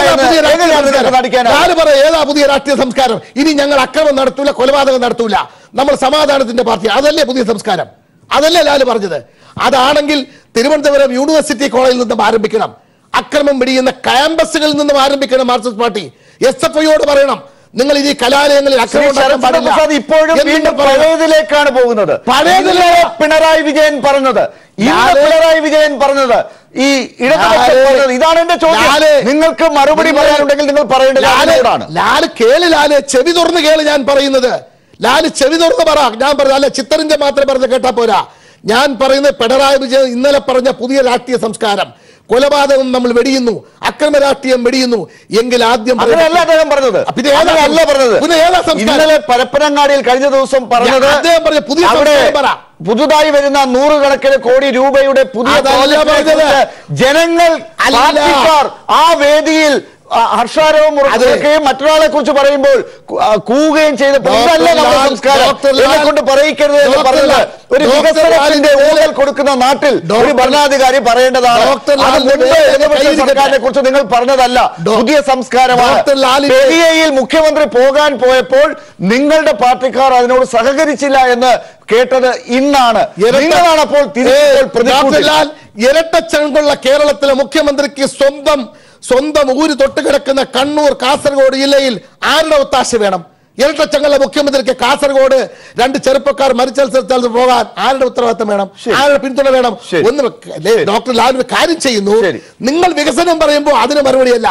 ഏതാ പുതിയ രാഷ്ട്രീയ സംസ്കാരം? ഇനി ഞങ്ങൾ അക്രമം നടത്തൂല കൊലപാതകം നടത്തൂല. നമ്മൾ സമാധാനത്തിന്റെ പാർട്ടി അതല്ലേ പുതിയ സംസ്കാരം? അതല്ലേ ലാൽ പറഞ്ഞത്? അതാണെങ്കിൽ തിരുവനന്തപുരം യൂണിവേഴ്സിറ്റി കോളേജിൽ നിന്നും ആരംഭിക്കണം. അക്രമം പിടിയുന്ന ക്യാമ്പസുകളിൽ നിന്നും ആരംഭിക്കണം മാർക്സിസ്റ്റ് പാർട്ടി. എസ് എഫ് ഐയോട് പറയണം. നിങ്ങൾ ഈ കലാലയങ്ങളിൽ അക്രമം ഇപ്പോഴും വീണ്ടും. പഴയതിലേക്കാണ് പോകുന്നത്. പഴയതിലേ- പിണറായി വിജയൻ പറഞ്ഞത്. പിണറായി വിജയൻ പറഞ്ഞത്. ഈ ഇടതുപക്ഷം ഇതാണ് എന്റെ ചോദ്യം. നിങ്ങൾക്ക് മറുപടി പറയാനുണ്ടെങ്കിൽ നിങ്ങൾ പറയേണ്ടത് ലാൽ അതിനോടാണ്. ലാൽ കേൾ ലാൽ. ചെവി തുറന്ന് കേൾ ഞാൻ പറയുന്നത്. ലാൽ ചെവി തുറന്ന് പറ. ഞാൻ പറഞ്ഞ അല്ലെ മാത്രം പറഞ്ഞ് കേട്ടാ പോരാ. ഞാൻ പറയുന്നത് പിണറായി വിജയൻ ഇന്നലെ പറഞ്ഞ പുതിയ രാഷ്ട്രീയ സംസ്കാരം. കൊലപാതകം നമ്മൾ വെടിയുന്നു. അക്രമ രാഷ്ട്രീയം വെടിയുന്നു. എങ്കിൽ ആദ്യം അങ്ങനെയല്ല അദ്ദേഹം പറഞ്ഞത്. പിന്നെ പറഞ്ഞത്. പിന്നെ ഏതാ? ഇന്നലെ പരപ്പനങ്ങാടിയിൽ കഴിഞ്ഞ ദിവസം പറഞ്ഞത് അദ്ദേഹം പറഞ്ഞ പുതിയ. പുതുതായി വരുന്ന നൂറുകണക്കിന് കോടി രൂപയുടെ പുതിയ ജനങ്ങൾ. ആ വേദിയിൽ ഹർഷാരവം മുറക്കുകയും മറ്റൊരാളെ കുറിച്ച് പറയുമ്പോൾ ചെയ്ത കൂവുകയും ഡോക്ടർ കൊണ്ട് പറയിക്കരുത് എന്ന് പറഞ്ഞത് ഒരു വികസനത്തിന്റെ ഊഴൽ കൊടുക്കുന്ന നാട്ടിൽ ഒരു ഭരണാധികാരി പറയേണ്ടതാണ്. സർക്കാരിനെ കുറിച്ച് നിങ്ങൾ പറഞ്ഞതല്ല. പുതിയ സംസ്കാരമാണ്. മുഖ്യമന്ത്രി പോകാൻ പോയപ്പോൾ നിങ്ങളുടെ പാർട്ടിക്കാർ അതിനോട് സഹകരിച്ചില്ല എന്ന് കേട്ടത് ഇന്നാണ്. നിങ്ങളാണ് അപ്പോൾ ഇരട്ടച്ചങ്കുള്ള കേരളത്തിലെ മുഖ്യമന്ത്രിക്ക് സ്വന്തം സ്വന്തം ഊര് തൊട്ട് കിടക്കുന്ന കണ്ണൂർ കാസർഗോഡ് ജില്ലയിൽ ആരുടെ ഒത്താശ വേണം? ഇരട്ടച്ചങ്കുള്ള മുഖ്യമന്ത്രിക്ക് കാസർഗോഡ് രണ്ട് ചെറുപ്പക്കാർ മരിച്ചാൽ സ്ഥലത്ത് പോകാൻ ആരുടെ ഉത്തരവാദിത്തം വേണം? ആരുടെ പിന്തുണ വേണം. ഒന്ന് ഡോക്ടർ ലാലു കാര്യം ചെയ്യുന്നു. നിങ്ങൾ വികസനം പറയുമ്പോൾ അതിന് മറുപടിയല്ല.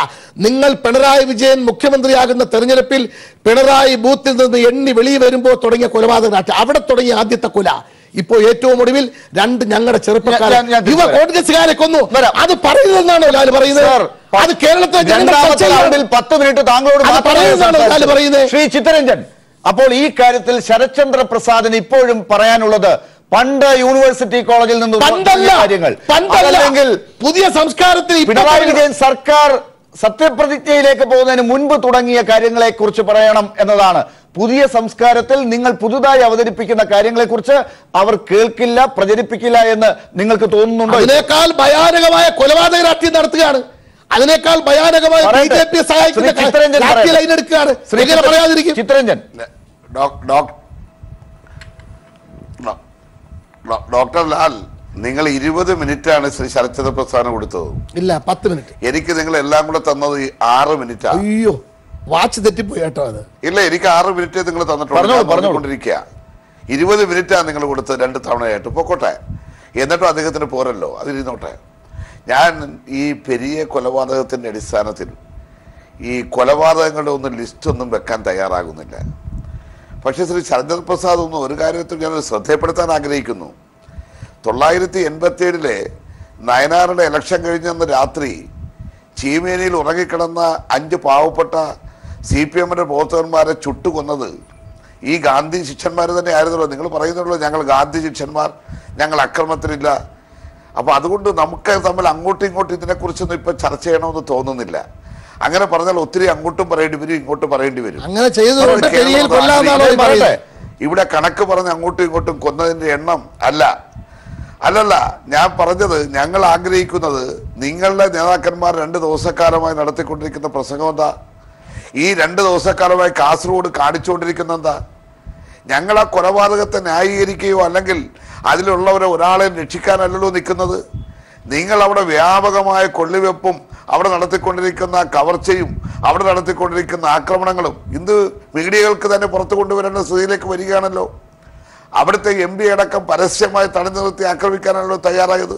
നിങ്ങൾ പിണറായി വിജയൻ മുഖ്യമന്ത്രിയാകുന്ന തെരഞ്ഞെടുപ്പിൽ പിണറായി ബൂത്തിൽ നിന്ന് എണ്ണി വെളിയിൽ വരുമ്പോൾ തുടങ്ങിയ കൊലപാതക അവിടെ തുടങ്ങിയ ആദ്യത്തെ കൊല. ഇപ്പോൾ ഏറ്റവും ഒടുവിൽ രണ്ട് ഞങ്ങളുടെ ചെറുപ്പക്കാരെ യുവ കോൺഗ്രസ്സുകാരെ കൊന്നു. അത് പറയുന്നതെന്നാണോ ലാൽ പറയുന്നത്? അത് കേരളത്തെ പത്ത് മിനിറ്റ് താങ്കളോട് പറയുന്നതാണോ ലാൽ പറയുന്നത്? ശ്രീ ചിത്തരഞ്ജൻ അപ്പോൾ ഈ കാര്യത്തിൽ ശരത്ചന്ദ്ര പ്രസാദിന് ഇപ്പോഴും പറയാനുള്ളത് പണ്ട് യൂണിവേഴ്സിറ്റി കോളേജിൽ നിന്ന് കാര്യങ്ങൾ. അല്ലെങ്കിൽ പുതിയ സംസ്കാരത്തിൽ പിണറായി വിജയൻ സർക്കാർ സത്യപ്രതിജ്ഞയിലേക്ക് പോകുന്നതിന് മുൻപ് തുടങ്ങിയ കാര്യങ്ങളെ കുറിച്ച് പറയണം എന്നതാണ്. പുതിയ സംസ്കാരത്തിൽ നിങ്ങൾ പുതുതായി അവതരിപ്പിക്കുന്ന കാര്യങ്ങളെ കുറിച്ച് അവർ കേൾക്കില്ല പ്രചരിപ്പിക്കില്ല എന്ന് നിങ്ങൾക്ക് തോന്നുന്നുണ്ടോ? അതിനേക്കാൾ ഭയാനകമായ കൊലപാതക രാഷ്ട്രീയം നടത്തുകയാണ്. അതിനേക്കാൾ ഭയാനകമായ ബി ജെ പിയെ സഹായിക്കുന്ന ഡോക്ടർ ലാൽ നിങ്ങൾ ഇരുപത് മിനിറ്റാണ് ശ്രീ ശരത്ചന്ദ്ര പ്രസ്ഥാനം കൊടുത്തത്. ഇല്ല പത്ത് മിനിറ്റ്. എനിക്ക് നിങ്ങൾ എല്ലാം കൂടെ തന്നത് ആറ് മിനിറ്റ്. അയ്യോ വാച്ച് തെറ്റിപ്പോയി കേട്ടോ അത്. ഇല്ല എനിക്ക് ആറ് മിനിറ്റ് നിങ്ങൾ തന്നിട്ടുണ്ട്. പറഞ്ഞുകൊണ്ടിരിക്കുക ഇരുപത് മിനിറ്റാണ് നിങ്ങൾ കൊടുത്തത് രണ്ട് തവണയായിട്ട്. പൊക്കോട്ടെ. എന്നിട്ടും അദ്ദേഹത്തിന് പോരല്ലോ. അതിരുന്നോട്ടെ. ഞാൻ ഈ പെരിയ കൊലപാതകത്തിന്റെ അടിസ്ഥാനത്തിൽ ഈ കൊലപാതകങ്ങളുടെ ഒന്നും ലിസ്റ്റ് ഒന്നും വെക്കാൻ തയ്യാറാകുന്നില്ല. പക്ഷേ ശ്രീ ശരത് പ്രസാദ് ഒന്നും ഒരു കാര്യത്തിൽ ഞാൻ ശ്രദ്ധയപ്പെടുത്താൻ ആഗ്രഹിക്കുന്നു. തൊള്ളായിരത്തി എൺപത്തി ഏഴിലെ നയനാറിന്റെ ഇലക്ഷൻ കഴിഞ്ഞന്ന് രാത്രി ചീമേനിയിൽ ഉറങ്ങിക്കിടന്ന അഞ്ച് പാവപ്പെട്ട സി പി എമ്മിന്റെ പ്രവർത്തകന്മാരെ ചുട്ടുകൊന്നത് ഈ ഗാന്ധി ശിക്ഷന്മാർ തന്നെ ആയിരുന്നല്ലോ നിങ്ങൾ പറയുന്നുള്ളൂ ഞങ്ങൾ ഗാന്ധി ശിക്ഷന്മാർ ഞങ്ങൾ അക്രമത്തിനില്ല അപ്പോൾ അതുകൊണ്ട് നമുക്ക് തമ്മിൽ അങ്ങോട്ടും ഇങ്ങോട്ടും ഇതിനെക്കുറിച്ചൊന്നും ഇപ്പം ചർച്ച ചെയ്യണമെന്ന് തോന്നുന്നില്ല. അങ്ങനെ പറഞ്ഞാൽ ഒത്തിരി അങ്ങോട്ടും പറയേണ്ടി വരും ഇങ്ങോട്ടും പറയേണ്ടി വരും. അങ്ങനെ ഇവിടെ കണക്ക് പറഞ്ഞ് അങ്ങോട്ടും ഇങ്ങോട്ടും കൊന്നതിന്റെ എണ്ണം അല്ല. അല്ലല്ല ഞാൻ പറഞ്ഞത് ഞങ്ങൾ ആഗ്രഹിക്കുന്നത് നിങ്ങളുടെ നേതാക്കന്മാർ രണ്ട് ദിവസക്കാലമായി നടത്തിക്കൊണ്ടിരിക്കുന്ന പ്രസംഗം എന്താ? ഈ രണ്ട് ദിവസക്കാലമായി കാസർഗോഡ് കാണിച്ചുകൊണ്ടിരിക്കുന്ന എന്താ? ഞങ്ങൾ ആ കൊലപാതകത്തെ ന്യായീകരിക്കുകയോ അല്ലെങ്കിൽ അതിലുള്ളവരെ ഒരാളെ രക്ഷിക്കാനല്ലല്ലോ നിൽക്കുന്നത്. നിങ്ങൾ അവിടെ വ്യാപകമായ കൊള്ളിവെപ്പും അവിടെ നടത്തിക്കൊണ്ടിരിക്കുന്ന കവർച്ചയും അവിടെ നടത്തിക്കൊണ്ടിരിക്കുന്ന ആക്രമണങ്ങളും ഇന്ന് മീഡിയകൾക്ക് തന്നെ പുറത്തു കൊണ്ടുവരേണ്ട സ്ഥിതിയിലേക്ക് വരികയാണല്ലോ. അവിടുത്തെ എം പി അടക്കം പരസ്യമായി തടഞ്ഞു നിർത്തി ആക്രമിക്കാനാണല്ലോ തയ്യാറായത്.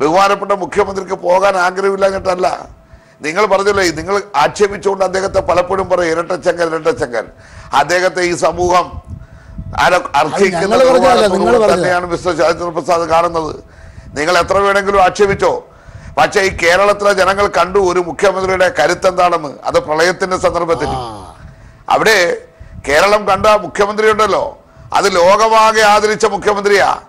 ബഹുമാനപ്പെട്ട മുഖ്യമന്ത്രിക്ക് പോകാൻ ആഗ്രഹമില്ല ആഗ്രഹമില്ലാഞ്ഞിട്ടല്ല. നിങ്ങൾ പറഞ്ഞല്ലോ നിങ്ങൾ ആക്ഷേപിച്ചുകൊണ്ട് അദ്ദേഹത്തെ പലപ്പോഴും പറയും ഇരട്ടച്ചങ്കൻ ഇരട്ടച്ചങ്കൻ അദ്ദേഹത്തെ ഈ സമൂഹം അർഹിക്കുന്ന. തന്നെയാണ് മിസ്റ്റർ ശരചന്ദ്ര പ്രസാദ് കാണുന്നത്. നിങ്ങൾ എത്ര വേണമെങ്കിലും ആക്ഷേപിച്ചോ. പക്ഷേ ഈ കേരളത്തിലെ ജനങ്ങൾ കണ്ടു ഒരു മുഖ്യമന്ത്രിയുടെ കരുത്തെന്താണെന്ന് അത് പ്രളയത്തിന്റെ സന്ദർഭത്തിൽ. അവിടെ കേരളം കണ്ട മുഖ്യമന്ത്രി ഉണ്ടല്ലോ അത് ലോകമാകെ ആദരിച്ച മുഖ്യമന്ത്രിയാ.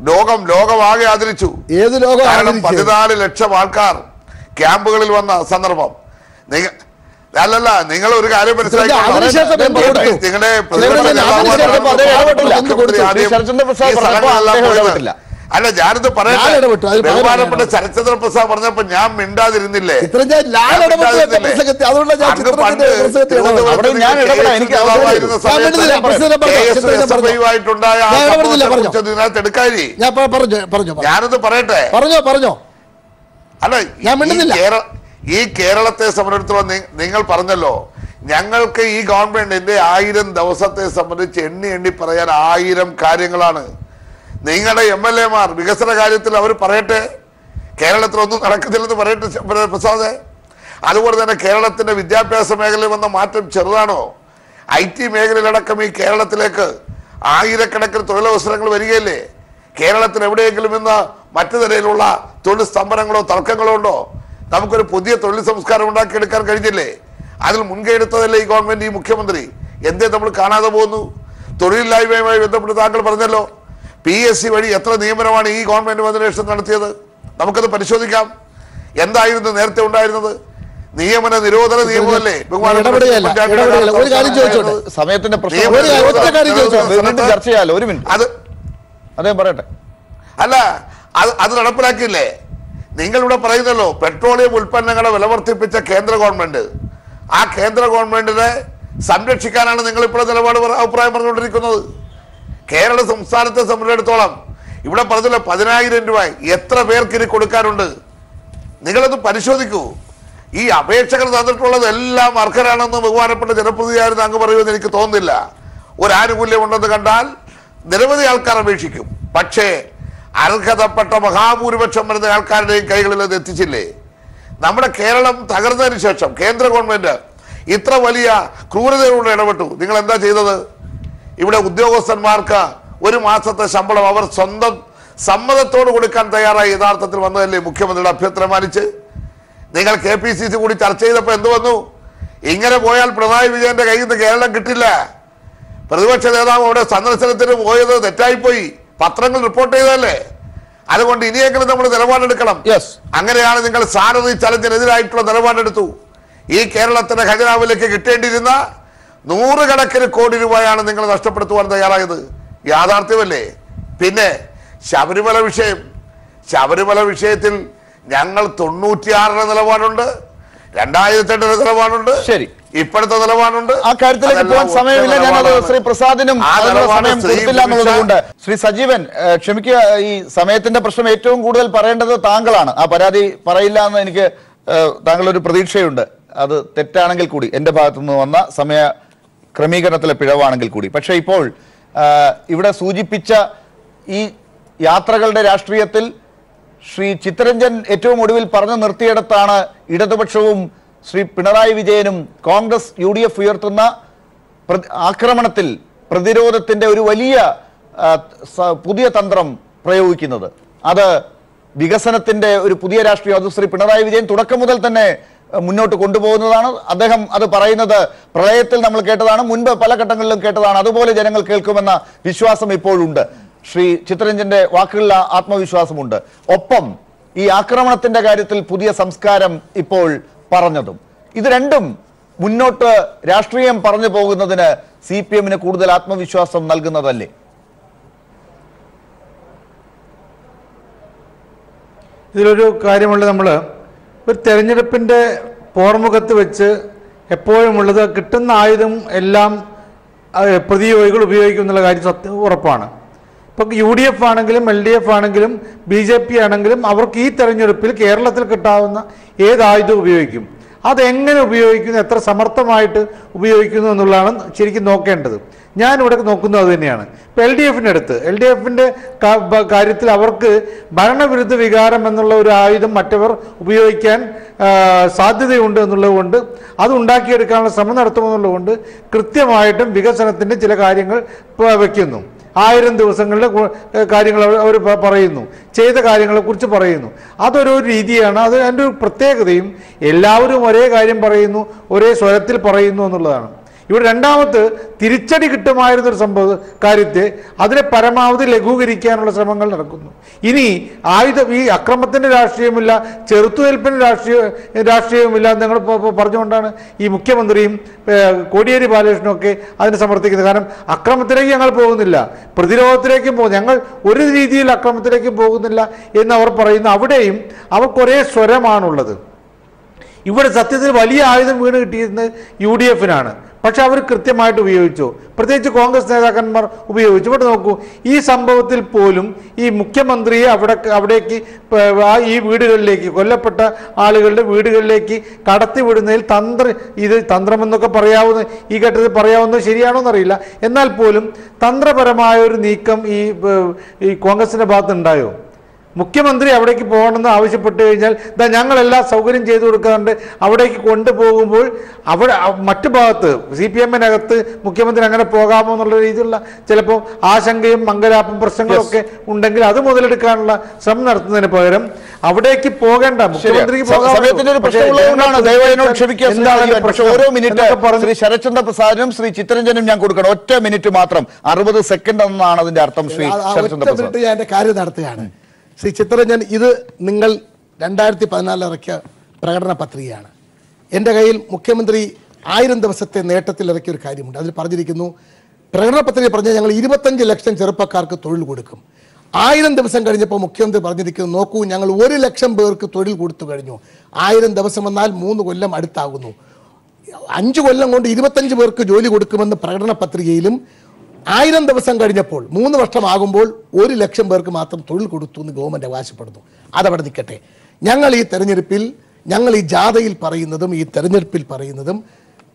ലോകം ലോകമാകെ ആദരിച്ചു. ഏത് ലോകം കാരണം? പതിനാല് ലക്ഷം ആൾക്കാർ ക്യാമ്പുകളിൽ വന്ന സന്ദർഭം. നിങ്ങ- അല്ലല്ല നിങ്ങൾ ഒരു കാര്യം മനസ്സിലാക്കി? നിങ്ങളുടെ അല്ല ഞാനിത് ഞാൻ ചലച്ചിത്ര. പ്രസാദ് പറഞ്ഞപ്പോ ഞാൻ മിണ്ടാതിരുന്നില്ലേ. എടുക്കാരി. ഞാൻ പ- പറഞ്ഞു പറഞ്ഞു പറഞ്ഞു. ഞാനത് പറയട്ടെ. പറഞ്ഞോ പറഞ്ഞോ. അല്ല ഞാൻ മിണ്ടുന്നില്ല. ഈ കേരളത്തെ സംബന്ധിച്ചിടത്തോളം നിങ്ങൾ പറഞ്ഞല്ലോ. ഞങ്ങൾക്ക് ഈ ഗവൺമെന്റിന്റെ ആയിരം ദിവസത്തെ സംബന്ധിച്ച് എണ്ണി എണ്ണി പറയാൻ ആയിരം കാര്യങ്ങളാണ്. നിങ്ങളുടെ എം എൽ എമാർ വികസന കാര്യത്തിൽ അവർ പറയട്ടെ. കേരളത്തിലൊന്നും നടക്കുന്നില്ലെന്ന് പറയട്ടെ പ്രസാദ്. അതുപോലെ തന്നെ കേരളത്തിന്റെ വിദ്യാഭ്യാസ മേഖലയിൽ വന്ന മാറ്റം ചെറുതാണോ? ഐ ടി മേഖലയിലടക്കം ഈ കേരളത്തിലേക്ക് ആയിരക്കണക്കിന് തൊഴിലവസരങ്ങൾ വരികയല്ലേ? കേരളത്തിൽ എവിടെയെങ്കിലും ഇന്ന് മറ്റു നിലയിലുള്ള തൊഴിൽ സ്തംഭനങ്ങളോ തർക്കങ്ങളോ ഉണ്ടോ? നമുക്കൊരു പുതിയ തൊഴിൽ സംസ്കാരം ഉണ്ടാക്കിയെടുക്കാൻ കഴിഞ്ഞില്ലേ? അതിൽ മുൻകൈ എടുത്തതല്ലേ ഈ ഗവൺമെന്റ് ഈ മുഖ്യമന്ത്രി? എന്തേ നമ്മൾ കാണാതെ പോകുന്നു? തൊഴിലില്ലായ്മയുമായി ബന്ധപ്പെട്ട് താങ്കൾ പറഞ്ഞല്ലോ പി എസ് സി വഴി എത്ര നിയമനമാണ് ഈ ഗവൺമെന്റ് അന്വേഷണം നടത്തിയത്? നമുക്കത് പരിശോധിക്കാം. എന്തായിരുന്നു നേരത്തെ ഉണ്ടായിരുന്നത്? നിയമന നിരോധന നിയമമല്ലേ. ഒരു കാര്യം ചോദിച്ചോട്ടെ? സമയത്തിന്റെ പ്രശ്നം ഒരു- മിനിറ്റ്. അത് പറയട്ടെ. അല്ല അത് അത് നടപ്പിലാക്കിയില്ലേ? നിങ്ങളിവിടെ പറയുന്നല്ലോ പെട്രോളിയം ഉൽപ്പന്നങ്ങളെ വില വർദ്ധിപ്പിച്ച കേന്ദ്ര ഗവൺമെന്റ്. ആ കേന്ദ്ര ഗവൺമെന്റിനെ സംരക്ഷിക്കാനാണ് നിങ്ങൾ ഇപ്പോൾ നിലപാട് അഭിപ്രായം പറഞ്ഞുകൊണ്ടിരിക്കുന്നത്. കേരള സംസ്ഥാനത്തെ സംബന്ധിച്ചിടത്തോളം ഇവിടെ പറഞ്ഞല്ലോ പതിനായിരം രൂപ എത്ര പേർക്ക് ഇനി കൊടുക്കാനുണ്ട്? നിങ്ങളത് പരിശോധിക്കൂ. ഈ അപേക്ഷകൾ തന്നിട്ടുള്ളത് എല്ലാം അർഹരാണെന്ന് ബഹുമാനപ്പെട്ട ജനപ്രതിനിധിയായിരുന്നു അങ്ങ് പറയുമെന്ന് എനിക്ക് തോന്നുന്നില്ല. ഒരു ആനുകൂല്യം ഉണ്ടെന്ന് കണ്ടാൽ നിരവധി ആൾക്കാർ അപേക്ഷിക്കും. പക്ഷേ അർഹതപ്പെട്ട മഹാഭൂരിപക്ഷം വരുന്ന ആൾക്കാരുടെയും കൈകളിൽ അത് എത്തിച്ചില്ലേ? നമ്മുടെ കേരളം തകർന്നതിന് ശേഷം കേന്ദ്ര ഗവൺമെന്റ് ഇത്ര വലിയ ക്രൂരതയോട് ഇടപെട്ടു. നിങ്ങൾ എന്താ ചെയ്തത്? ഇവിടെ ഉദ്യോഗസ്ഥന്മാർക്ക് ഒരു മാസത്തെ ശമ്പളം അവർ സ്വന്തം സമ്മതത്തോട് കൊടുക്കാൻ തയ്യാറായി. യഥാർത്ഥത്തിൽ വന്നതല്ലേ മുഖ്യമന്ത്രിയുടെ അഭ്യർത്ഥന മാനിച്ച്? നിങ്ങൾ കെ പി സി സി കൂടി ചർച്ച ചെയ്തപ്പോൾ എന്ത് വന്നു? ഇങ്ങനെ പോയാൽ പിണറായി വിജയന്റെ കയ്യിൽ നിന്ന് കേരളം കിട്ടില്ല. പ്രതിപക്ഷ നേതാവ് അവിടെ സന്ദർശനത്തിന് പോയത് തെറ്റായിപ്പോയി. പത്രങ്ങൾ റിപ്പോർട്ട് ചെയ്തതല്ലേ? അതുകൊണ്ട് ഇനിയെങ്കിലും നമ്മൾ നിലപാടെടുക്കണം. അങ്ങനെയാണ് നിങ്ങൾ സാരഥി ചലഞ്ചിനെതിരായിട്ടുള്ള നിലപാടെടുത്തു. ഈ കേരളത്തിന്റെ ഖജനാവിലേക്ക് കിട്ടേണ്ടിയിരുന്ന നൂറുകണക്കിന് കോടി രൂപയാണ് നിങ്ങൾ നഷ്ടപ്പെടുത്തുവാൻ തയ്യാറായത്. യാഥാർത്ഥ്യമല്ലേ? പിന്നെ ശബരിമല വിഷയം. ശബരിമല വിഷയത്തിൽ ഞങ്ങൾ തൊണ്ണൂറ്റിയാറിന് നിലപാടുണ്ട്. രണ്ടായിരത്തി എട്ടിന് നിലപാടുണ്ട്. ശരി. ഇപ്പോഴത്തെ നിലപാടുണ്ട്. ആ കാര്യത്തിലേക്ക് പോകാൻ സമയമില്ല. ഞാനത് ശ്രീ പ്രസാദിനും സമയം കൊടുത്തില്ല എന്നുള്ളതുകൊണ്ട് ശ്രീ സജീവൻ ക്ഷമിക്കുക. ഈ സമയത്തിന്റെ പ്രശ്നം ഏറ്റവും കൂടുതൽ പറയേണ്ടത് താങ്കളാണ്. ആ പരാതി പറയില്ല എന്ന് എനിക്ക് താങ്കളൊരു പ്രതീക്ഷയുണ്ട്. അത് തെറ്റാണെങ്കിൽ കൂടി എന്റെ ഭാഗത്തുനിന്ന് വന്ന സമയ ക്രമീകരണത്തിലെ പിഴവാണെങ്കിൽ കൂടി. പക്ഷേ ഇപ്പോൾ ഇവിടെ സൂചിപ്പിച്ച ഈ യാത്രകളുടെ രാഷ്ട്രീയത്തിൽ ശ്രീ ചിത്തരഞ്ജൻ ഏറ്റവും ഒടുവിൽ പറഞ്ഞു നിർത്തിയിടത്താണ് ഇടതുപക്ഷവും ശ്രീ പിണറായി വിജയനും കോൺഗ്രസ് യു ഡി എഫ് ഉയർത്തുന്ന ആക്രമണത്തിൽ പ്രതിരോധത്തിന്റെ ഒരു വലിയ പുതിയ തന്ത്രം പ്രയോഗിക്കുന്നത്. അത് വികസനത്തിന്റെ ഒരു പുതിയ രാഷ്ട്രീയം. അത് ശ്രീ പിണറായി വിജയൻ തുടക്കം മുതൽ തന്നെ മുന്നോട്ട് കൊണ്ടുപോകുന്നതാണ്. അദ്ദേഹം അത് പറയുന്നത് പ്രളയത്തിൽ നമ്മൾ കേട്ടതാണ് മുൻപ് പല ഘട്ടങ്ങളിലും കേട്ടതാണ്. അതുപോലെ ജനങ്ങൾ കേൾക്കുമെന്ന വിശ്വാസം ഇപ്പോഴുണ്ട്. ശ്രീ ചിത്രരഞ്ജന്റെ വാക്കുകളിൽ ആത്മവിശ്വാസമുണ്ട്. ഒപ്പം ഈ ആക്രമണത്തിന്റെ കാര്യത്തിൽ പുതിയ സംസ്കാരം ഇപ്പോൾ പറഞ്ഞതും. ഇത് രണ്ടും മുന്നോട്ട് രാഷ്ട്രീയം പറഞ്ഞു പോകുന്നതിന് സി പി എമ്മിന് കൂടുതൽ ആത്മവിശ്വാസം നൽകുന്നതല്ലേ? ഇതിലൊരു കാര്യമുള്ള നമ്മൾ ഒരു തെരഞ്ഞെടുപ്പിന്റെ പോർമുഖത്ത് വെച്ച് എപ്പോഴുമുള്ളത് കിട്ടുന്ന ആയുധം എല്ലാം പ്രതിയോഗികൾ ഉപയോഗിക്കും എന്നുള്ള കാര്യം സത്യം ഉറപ്പാണ്. ഇപ്പോൾ യു ഡി എഫ് ആണെങ്കിലും എൽ ഡി എഫ് ആണെങ്കിലും ബി ജെ പി ആണെങ്കിലും അവർക്ക് ഈ തെരഞ്ഞെടുപ്പിൽ കേരളത്തിൽ കിട്ടാവുന്ന ഏത് ആയുധം ഉപയോഗിക്കും. അതെങ്ങനെ ഉപയോഗിക്കുന്നു എത്ര സമർത്ഥമായിട്ട് ഉപയോഗിക്കുന്നു എന്നുള്ളതാണ് ശരിക്കും നോക്കേണ്ടത്. ഞാൻ ഞാനിവിടെ നോക്കുന്നത് അതുതന്നെയാണ് തന്നെയാണ്. ഇപ്പം എൽ ഡി എഫിന്റെ അടുത്ത് എൽ ഡി എഫിന്റെ കാര്യത്തിൽ അവർക്ക് ഭരണവിരുദ്ധ വികാരം എന്നുള്ള ഒരു ആയുധം മറ്റവർ ഉപയോഗിക്കാൻ സാധ്യതയുണ്ട് എന്നുള്ളതുകൊണ്ട് അത് ഉണ്ടാക്കിയെടുക്കാനുള്ള ശ്രമം നടത്തുമെന്നുള്ളതുകൊണ്ട് കൃത്യമായിട്ടും വികസനത്തിന്റെ ചില കാര്യങ്ങൾ വയ്ക്കുന്നു ആയിരം ദിവസങ്ങളിലെ കാര്യങ്ങൾ അവർ പറയുന്നു. ചെയ്ത കാര്യങ്ങളെക്കുറിച്ച് പറയുന്നു. അതൊരു രീതിയാണ് അത് അതിന്റെ ഒരു പ്രത്യേകതയും എല്ലാവരും ഒരേ കാര്യം പറയുന്നു ഒരേ സ്വരത്തിൽ പറയുന്നു എന്നുള്ളതാണ്. ഇവിടെ രണ്ടാമത് തിരിച്ചടി കിട്ടുമായിരുന്ന ഒരു സംഭവ കാര്യത്തെ അതിനെ പരമാവധി ലഘൂകരിക്കാനുള്ള ശ്രമങ്ങൾ നടക്കുന്നു. ഇനി ആയുധ ഈ അക്രമത്തിന്റെ രാഷ്ട്രീയമില്ല ചെറുത്തുനിൽപ്പിന് രാഷ്ട്രീയ രാഷ്ട്രീയമില്ല എന്ന് ഞങ്ങൾ പറഞ്ഞുകൊണ്ടാണ് ഈ മുഖ്യമന്ത്രിയും കോടിയേരി ബാലകൃഷ്ണനും ഒക്കെ അതിനെ സമർത്ഥിക്കുന്നത്. കാരണം അക്രമത്തിലേക്ക് ഞങ്ങൾ പോകുന്നില്ല പ്രതിരോധത്തിലേക്കും പോകും ഞങ്ങൾ ഒരു രീതിയിൽ അക്രമത്തിലേക്കും പോകുന്നില്ല എന്ന് അവർ പറയുന്നു. അവിടെയും അവർക്ക് ഒരേ സ്വരമാണുള്ളത്. ഇവിടെ സത്യത്തിൽ വലിയ ആയുധം വീണ് കിട്ടിയിരുന്നത് യു ഡി എഫിനാണ്. പക്ഷെ അവർ കൃത്യമായിട്ട് ഉപയോഗിച്ചു. പ്രത്യേകിച്ച് കോൺഗ്രസ് നേതാക്കന്മാർ ഉപയോഗിച്ചു. ഇവിടെ നോക്കൂ ഈ സംഭവത്തിൽ പോലും ഈ മുഖ്യമന്ത്രിയെ അവിടെ അവിടേക്ക് ആ ഈ വീടുകളിലേക്ക് കൊല്ലപ്പെട്ട ആളുകളുടെ വീടുകളിലേക്ക് കടത്തിവിടുന്നതിൽ തന്ത്ര ഇത് തന്ത്രമെന്നൊക്കെ പറയാവുന്ന ഈ ഘട്ടത്തിൽ പറയാവുന്നത് ശരിയാണോ എന്നറിയില്ല. എന്നാൽ പോലും തന്ത്രപരമായ ഒരു നീക്കം ഈ കോൺഗ്രസിന്റെ ഈ കോൺഗ്രസിന്റെ ഭാഗത്ത് ഉണ്ടായോ മുഖ്യമന്ത്രി അവിടേക്ക് പോകണമെന്ന് ആവശ്യപ്പെട്ട് കഴിഞ്ഞാൽ ഇതാ ഞങ്ങളെല്ലാ സൗകര്യം ചെയ്തു കൊടുക്കാറുണ്ട്. അവിടേക്ക് കൊണ്ടുപോകുമ്പോൾ അവിടെ മറ്റു ഭാഗത്ത് സി പി എമ്മിനകത്ത് മുഖ്യമന്ത്രി അങ്ങനെ പോകാമോ എന്നുള്ള രീതിയിലുള്ള ചിലപ്പോൾ ആശങ്കയും മംഗലാപ്പും പ്രശ്നങ്ങളൊക്കെ ഉണ്ടെങ്കിൽ അത് മുതലെടുക്കാനുള്ള ശ്രമം നടത്തുന്നതിന് പകരം അവിടേക്ക് പോകേണ്ട. മുഖ്യമന്ത്രി ഓരോ മിനിറ്റ് ശ്രീ ശരത്ചന്ദ്ര പ്രസാദിനും ശ്രീ ചിത്രരഞ്ജനും ഞാൻ കൊടുക്കണം. ഒറ്റ മിനിറ്റ് മാത്രം. അറുപത് സെക്കൻഡ് എന്നാണ് അതിന്റെ അർത്ഥം ശ്രീ ശരത്ചന്ദ്ര പ്രസാദ്. ഞാൻ കാര്യം നടത്തുകയാണ്. ശ്രീ ചിത്രരഞ്ജൻ ഇത് നിങ്ങൾ രണ്ടായിരത്തി പതിനാലിൽ ഇറക്കിയ പ്രകടന പത്രികയാണ്. എന്റെ കയ്യിൽ മുഖ്യമന്ത്രി ആയിരം ദിവസത്തെ നേട്ടത്തിൽ ഇറക്കിയ ഒരു കാര്യമുണ്ട്. അതിൽ പറഞ്ഞിരിക്കുന്നു പ്രകടന പത്രിക പറഞ്ഞാൽ ഞങ്ങൾ ഇരുപത്തഞ്ച് ലക്ഷം ചെറുപ്പക്കാർക്ക് തൊഴിൽ കൊടുക്കും. ആയിരം ദിവസം കഴിഞ്ഞപ്പോൾ മുഖ്യമന്ത്രി പറഞ്ഞിരിക്കുന്നു നോക്കൂ ഞങ്ങൾ ഒരു ലക്ഷം പേർക്ക് തൊഴിൽ കൊടുത്തു കഴിഞ്ഞു. ആയിരം ദിവസം വന്നാൽ മൂന്ന് കൊല്ലം അടുത്താകുന്നു. അഞ്ച് കൊല്ലം കൊണ്ട് ഇരുപത്തഞ്ച് പേർക്ക് ജോലി കൊടുക്കുമെന്ന് പ്രകടന പത്രികയിലും ആയിരം ദിവസം കഴിഞ്ഞപ്പോൾ മൂന്ന് വർഷമാകുമ്പോൾ ഒരു ലക്ഷം പേർക്ക് മാത്രം തൊഴിൽ കൊടുത്തു എന്ന് ഗവൺമെന്റ് അവകാശപ്പെടുന്നു. അതവിടെ നിൽക്കട്ടെ. ഞങ്ങൾ ഈ തെരഞ്ഞെടുപ്പിൽ ഞങ്ങൾ ഈ ജാഥയിൽ പറയുന്നതും ഈ തെരഞ്ഞെടുപ്പിൽ പറയുന്നതും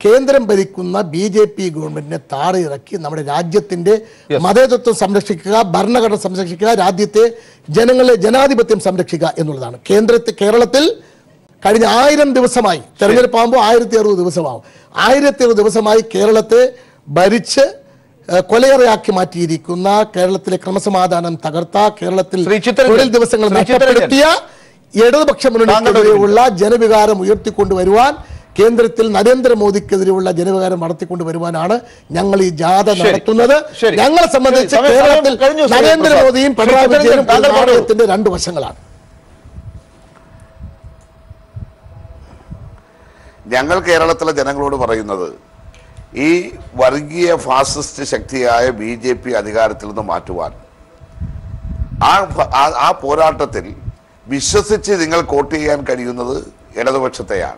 കേന്ദ്രം ഭരിക്കുന്ന ബി ജെ പി ഗവൺമെന്റിനെ താഴെ ഇറക്കി നമ്മുടെ രാജ്യത്തിന്റെ മതേതത്വം സംരക്ഷിക്കുക ഭരണഘടന സംരക്ഷിക്കുക രാജ്യത്തെ ജനങ്ങളെ ജനാധിപത്യം സംരക്ഷിക്കുക എന്നുള്ളതാണ്. കേന്ദ്രത്തെ കേരളത്തിൽ കഴിഞ്ഞ ആയിരം ദിവസമായി തെരഞ്ഞെടുപ്പാകുമ്പോൾ ആയിരത്തി അറുപത് ദിവസമാവും. ആയിരത്തി അറുപത് ദിവസമായി കേരളത്തെ ഭരിച്ച് കൊലയറയാക്കി മാറ്റിയിരിക്കുന്ന കേരളത്തിലെ ക്രമസമാധാനം തകർത്ത കേരളത്തിൽ തൊഴിൽ ദിവസങ്ങൾ. നഷ്ടപ്പെടുത്തിയ ഇടതുപക്ഷ മുന്നണിക്കെതിരെയുള്ള ജനവികാരം ഉയർത്തിക്കൊണ്ടുവരുവാൻ കേന്ദ്രത്തിൽ നരേന്ദ്രമോദിക്കെതിരെയുള്ള ജനവികാരം നടത്തിക്കൊണ്ടുവരുവാനാണ് ഞങ്ങൾ ഈ ജാഥ നടത്തുന്നത് ഞങ്ങളെ സംബന്ധിച്ച് കേരളത്തിൽ നരേന്ദ്രമോദിയും. പിണറായി വിജയനും. നാണയത്തിന്റെ രണ്ട് വശങ്ങളാണ് ഞങ്ങൾ കേരളത്തിലെ ജനങ്ങളോട് പറയുന്നത് ഈ വർഗീയ ഫാസിസ്റ്റ് ശക്തിയായ ബി ജെ പി അധികാരത്തിൽ നിന്ന് മാറ്റുവാൻ. ആ ആ- പോരാട്ടത്തിൽ വിശ്വസിച്ച് നിങ്ങൾ വോട്ട് ചെയ്യാൻ കഴിയുന്നത് ഇടതുപക്ഷത്തെയാണ്.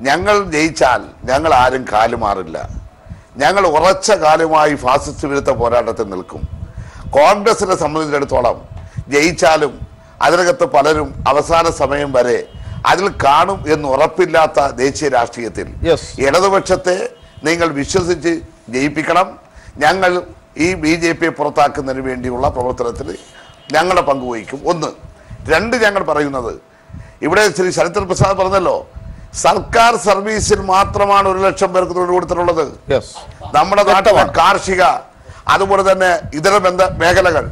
ഞങ്ങൾ ജയിച്ചാൽ ഞങ്ങൾ ആരും കാലുമാറില്ല ഞങ്ങൾ ഉറച്ച കാലമായി ഫാസിസ്റ്റ് വിരുദ്ധ പോരാട്ടത്തിൽ നിൽക്കും. കോൺഗ്രസിനെ സംബന്ധിച്ചിടത്തോളം ജയിച്ചാലും അതിനകത്ത് പലരും അവസാന സമയം വരെ അതിൽ കാണും എന്ന് ഉറപ്പില്ലാത്ത ദേശീയ രാഷ്ട്രീയത്തിൽ ഇടതുപക്ഷത്തെ നിങ്ങൾ വിശ്വസിച്ച് ജയിപ്പിക്കണം. ഞങ്ങൾ ഈ ബി ജെ പിയെ പുറത്താക്കുന്നതിന് വേണ്ടിയുള്ള പ്രവർത്തനത്തിൽ ഞങ്ങളുടെ പങ്ക് വഹിക്കും. ഒന്ന് രണ്ട് ഞങ്ങൾ പറയുന്നത് ഇവിടെ ശ്രീ ശരത് പ്രസാദ് പറഞ്ഞല്ലോ സർക്കാർ സർവീസിൽ മാത്രമാണ് ഒരു ലക്ഷം പേർക്ക് തൊഴിൽ കൊടുത്തിട്ടുള്ളത്. നമ്മുടെ നാട്ടിലെ കാർഷിക അതുപോലെ തന്നെ ഇതര ബന്ധ മേഖലകൾ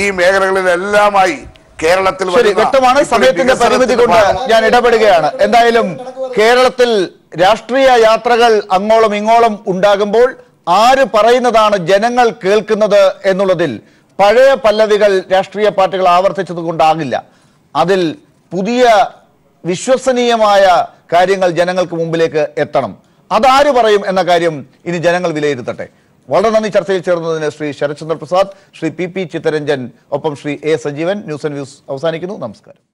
ഈ മേഖലകളിലെല്ലാമായി കേരളത്തിൽ വ്യക്തമാണ്. സമയത്തിന്റെ പരിമിതി കൊണ്ട് ഞാൻ ഇടപെടുകയാണ്. എന്തായാലും കേരളത്തിൽ രാഷ്ട്രീയ യാത്രകൾ അങ്ങോളം ഇങ്ങോളം ഉണ്ടാകുമ്പോൾ ആര് പറയുന്നതാണ് ജനങ്ങൾ കേൾക്കുന്നത് എന്നുള്ളതിൽ പഴയ പല്ലവികൾ രാഷ്ട്രീയ പാർട്ടികൾ ആവർത്തിച്ചത് കൊണ്ടാകില്ല. അതിൽ പുതിയ വിശ്വസനീയമായ കാര്യങ്ങൾ ജനങ്ങൾക്ക് മുമ്പിലേക്ക് എത്തണം. അതാര് പറയും എന്ന കാര്യം ഇനി ജനങ്ങൾ വിലയിരുത്തട്ടെ. വളരെ നന്ദി ചർച്ചയിൽ ചേർന്നതിന് ശ്രീ ശരത്ചന്ദ്ര പ്രസാദ് ശ്രീ പി പി ചിത്തരഞ്ജൻ ഒപ്പം Shri A Sajeevan news and views അവസാനിക്കുന്നു. നമസ്കാരം.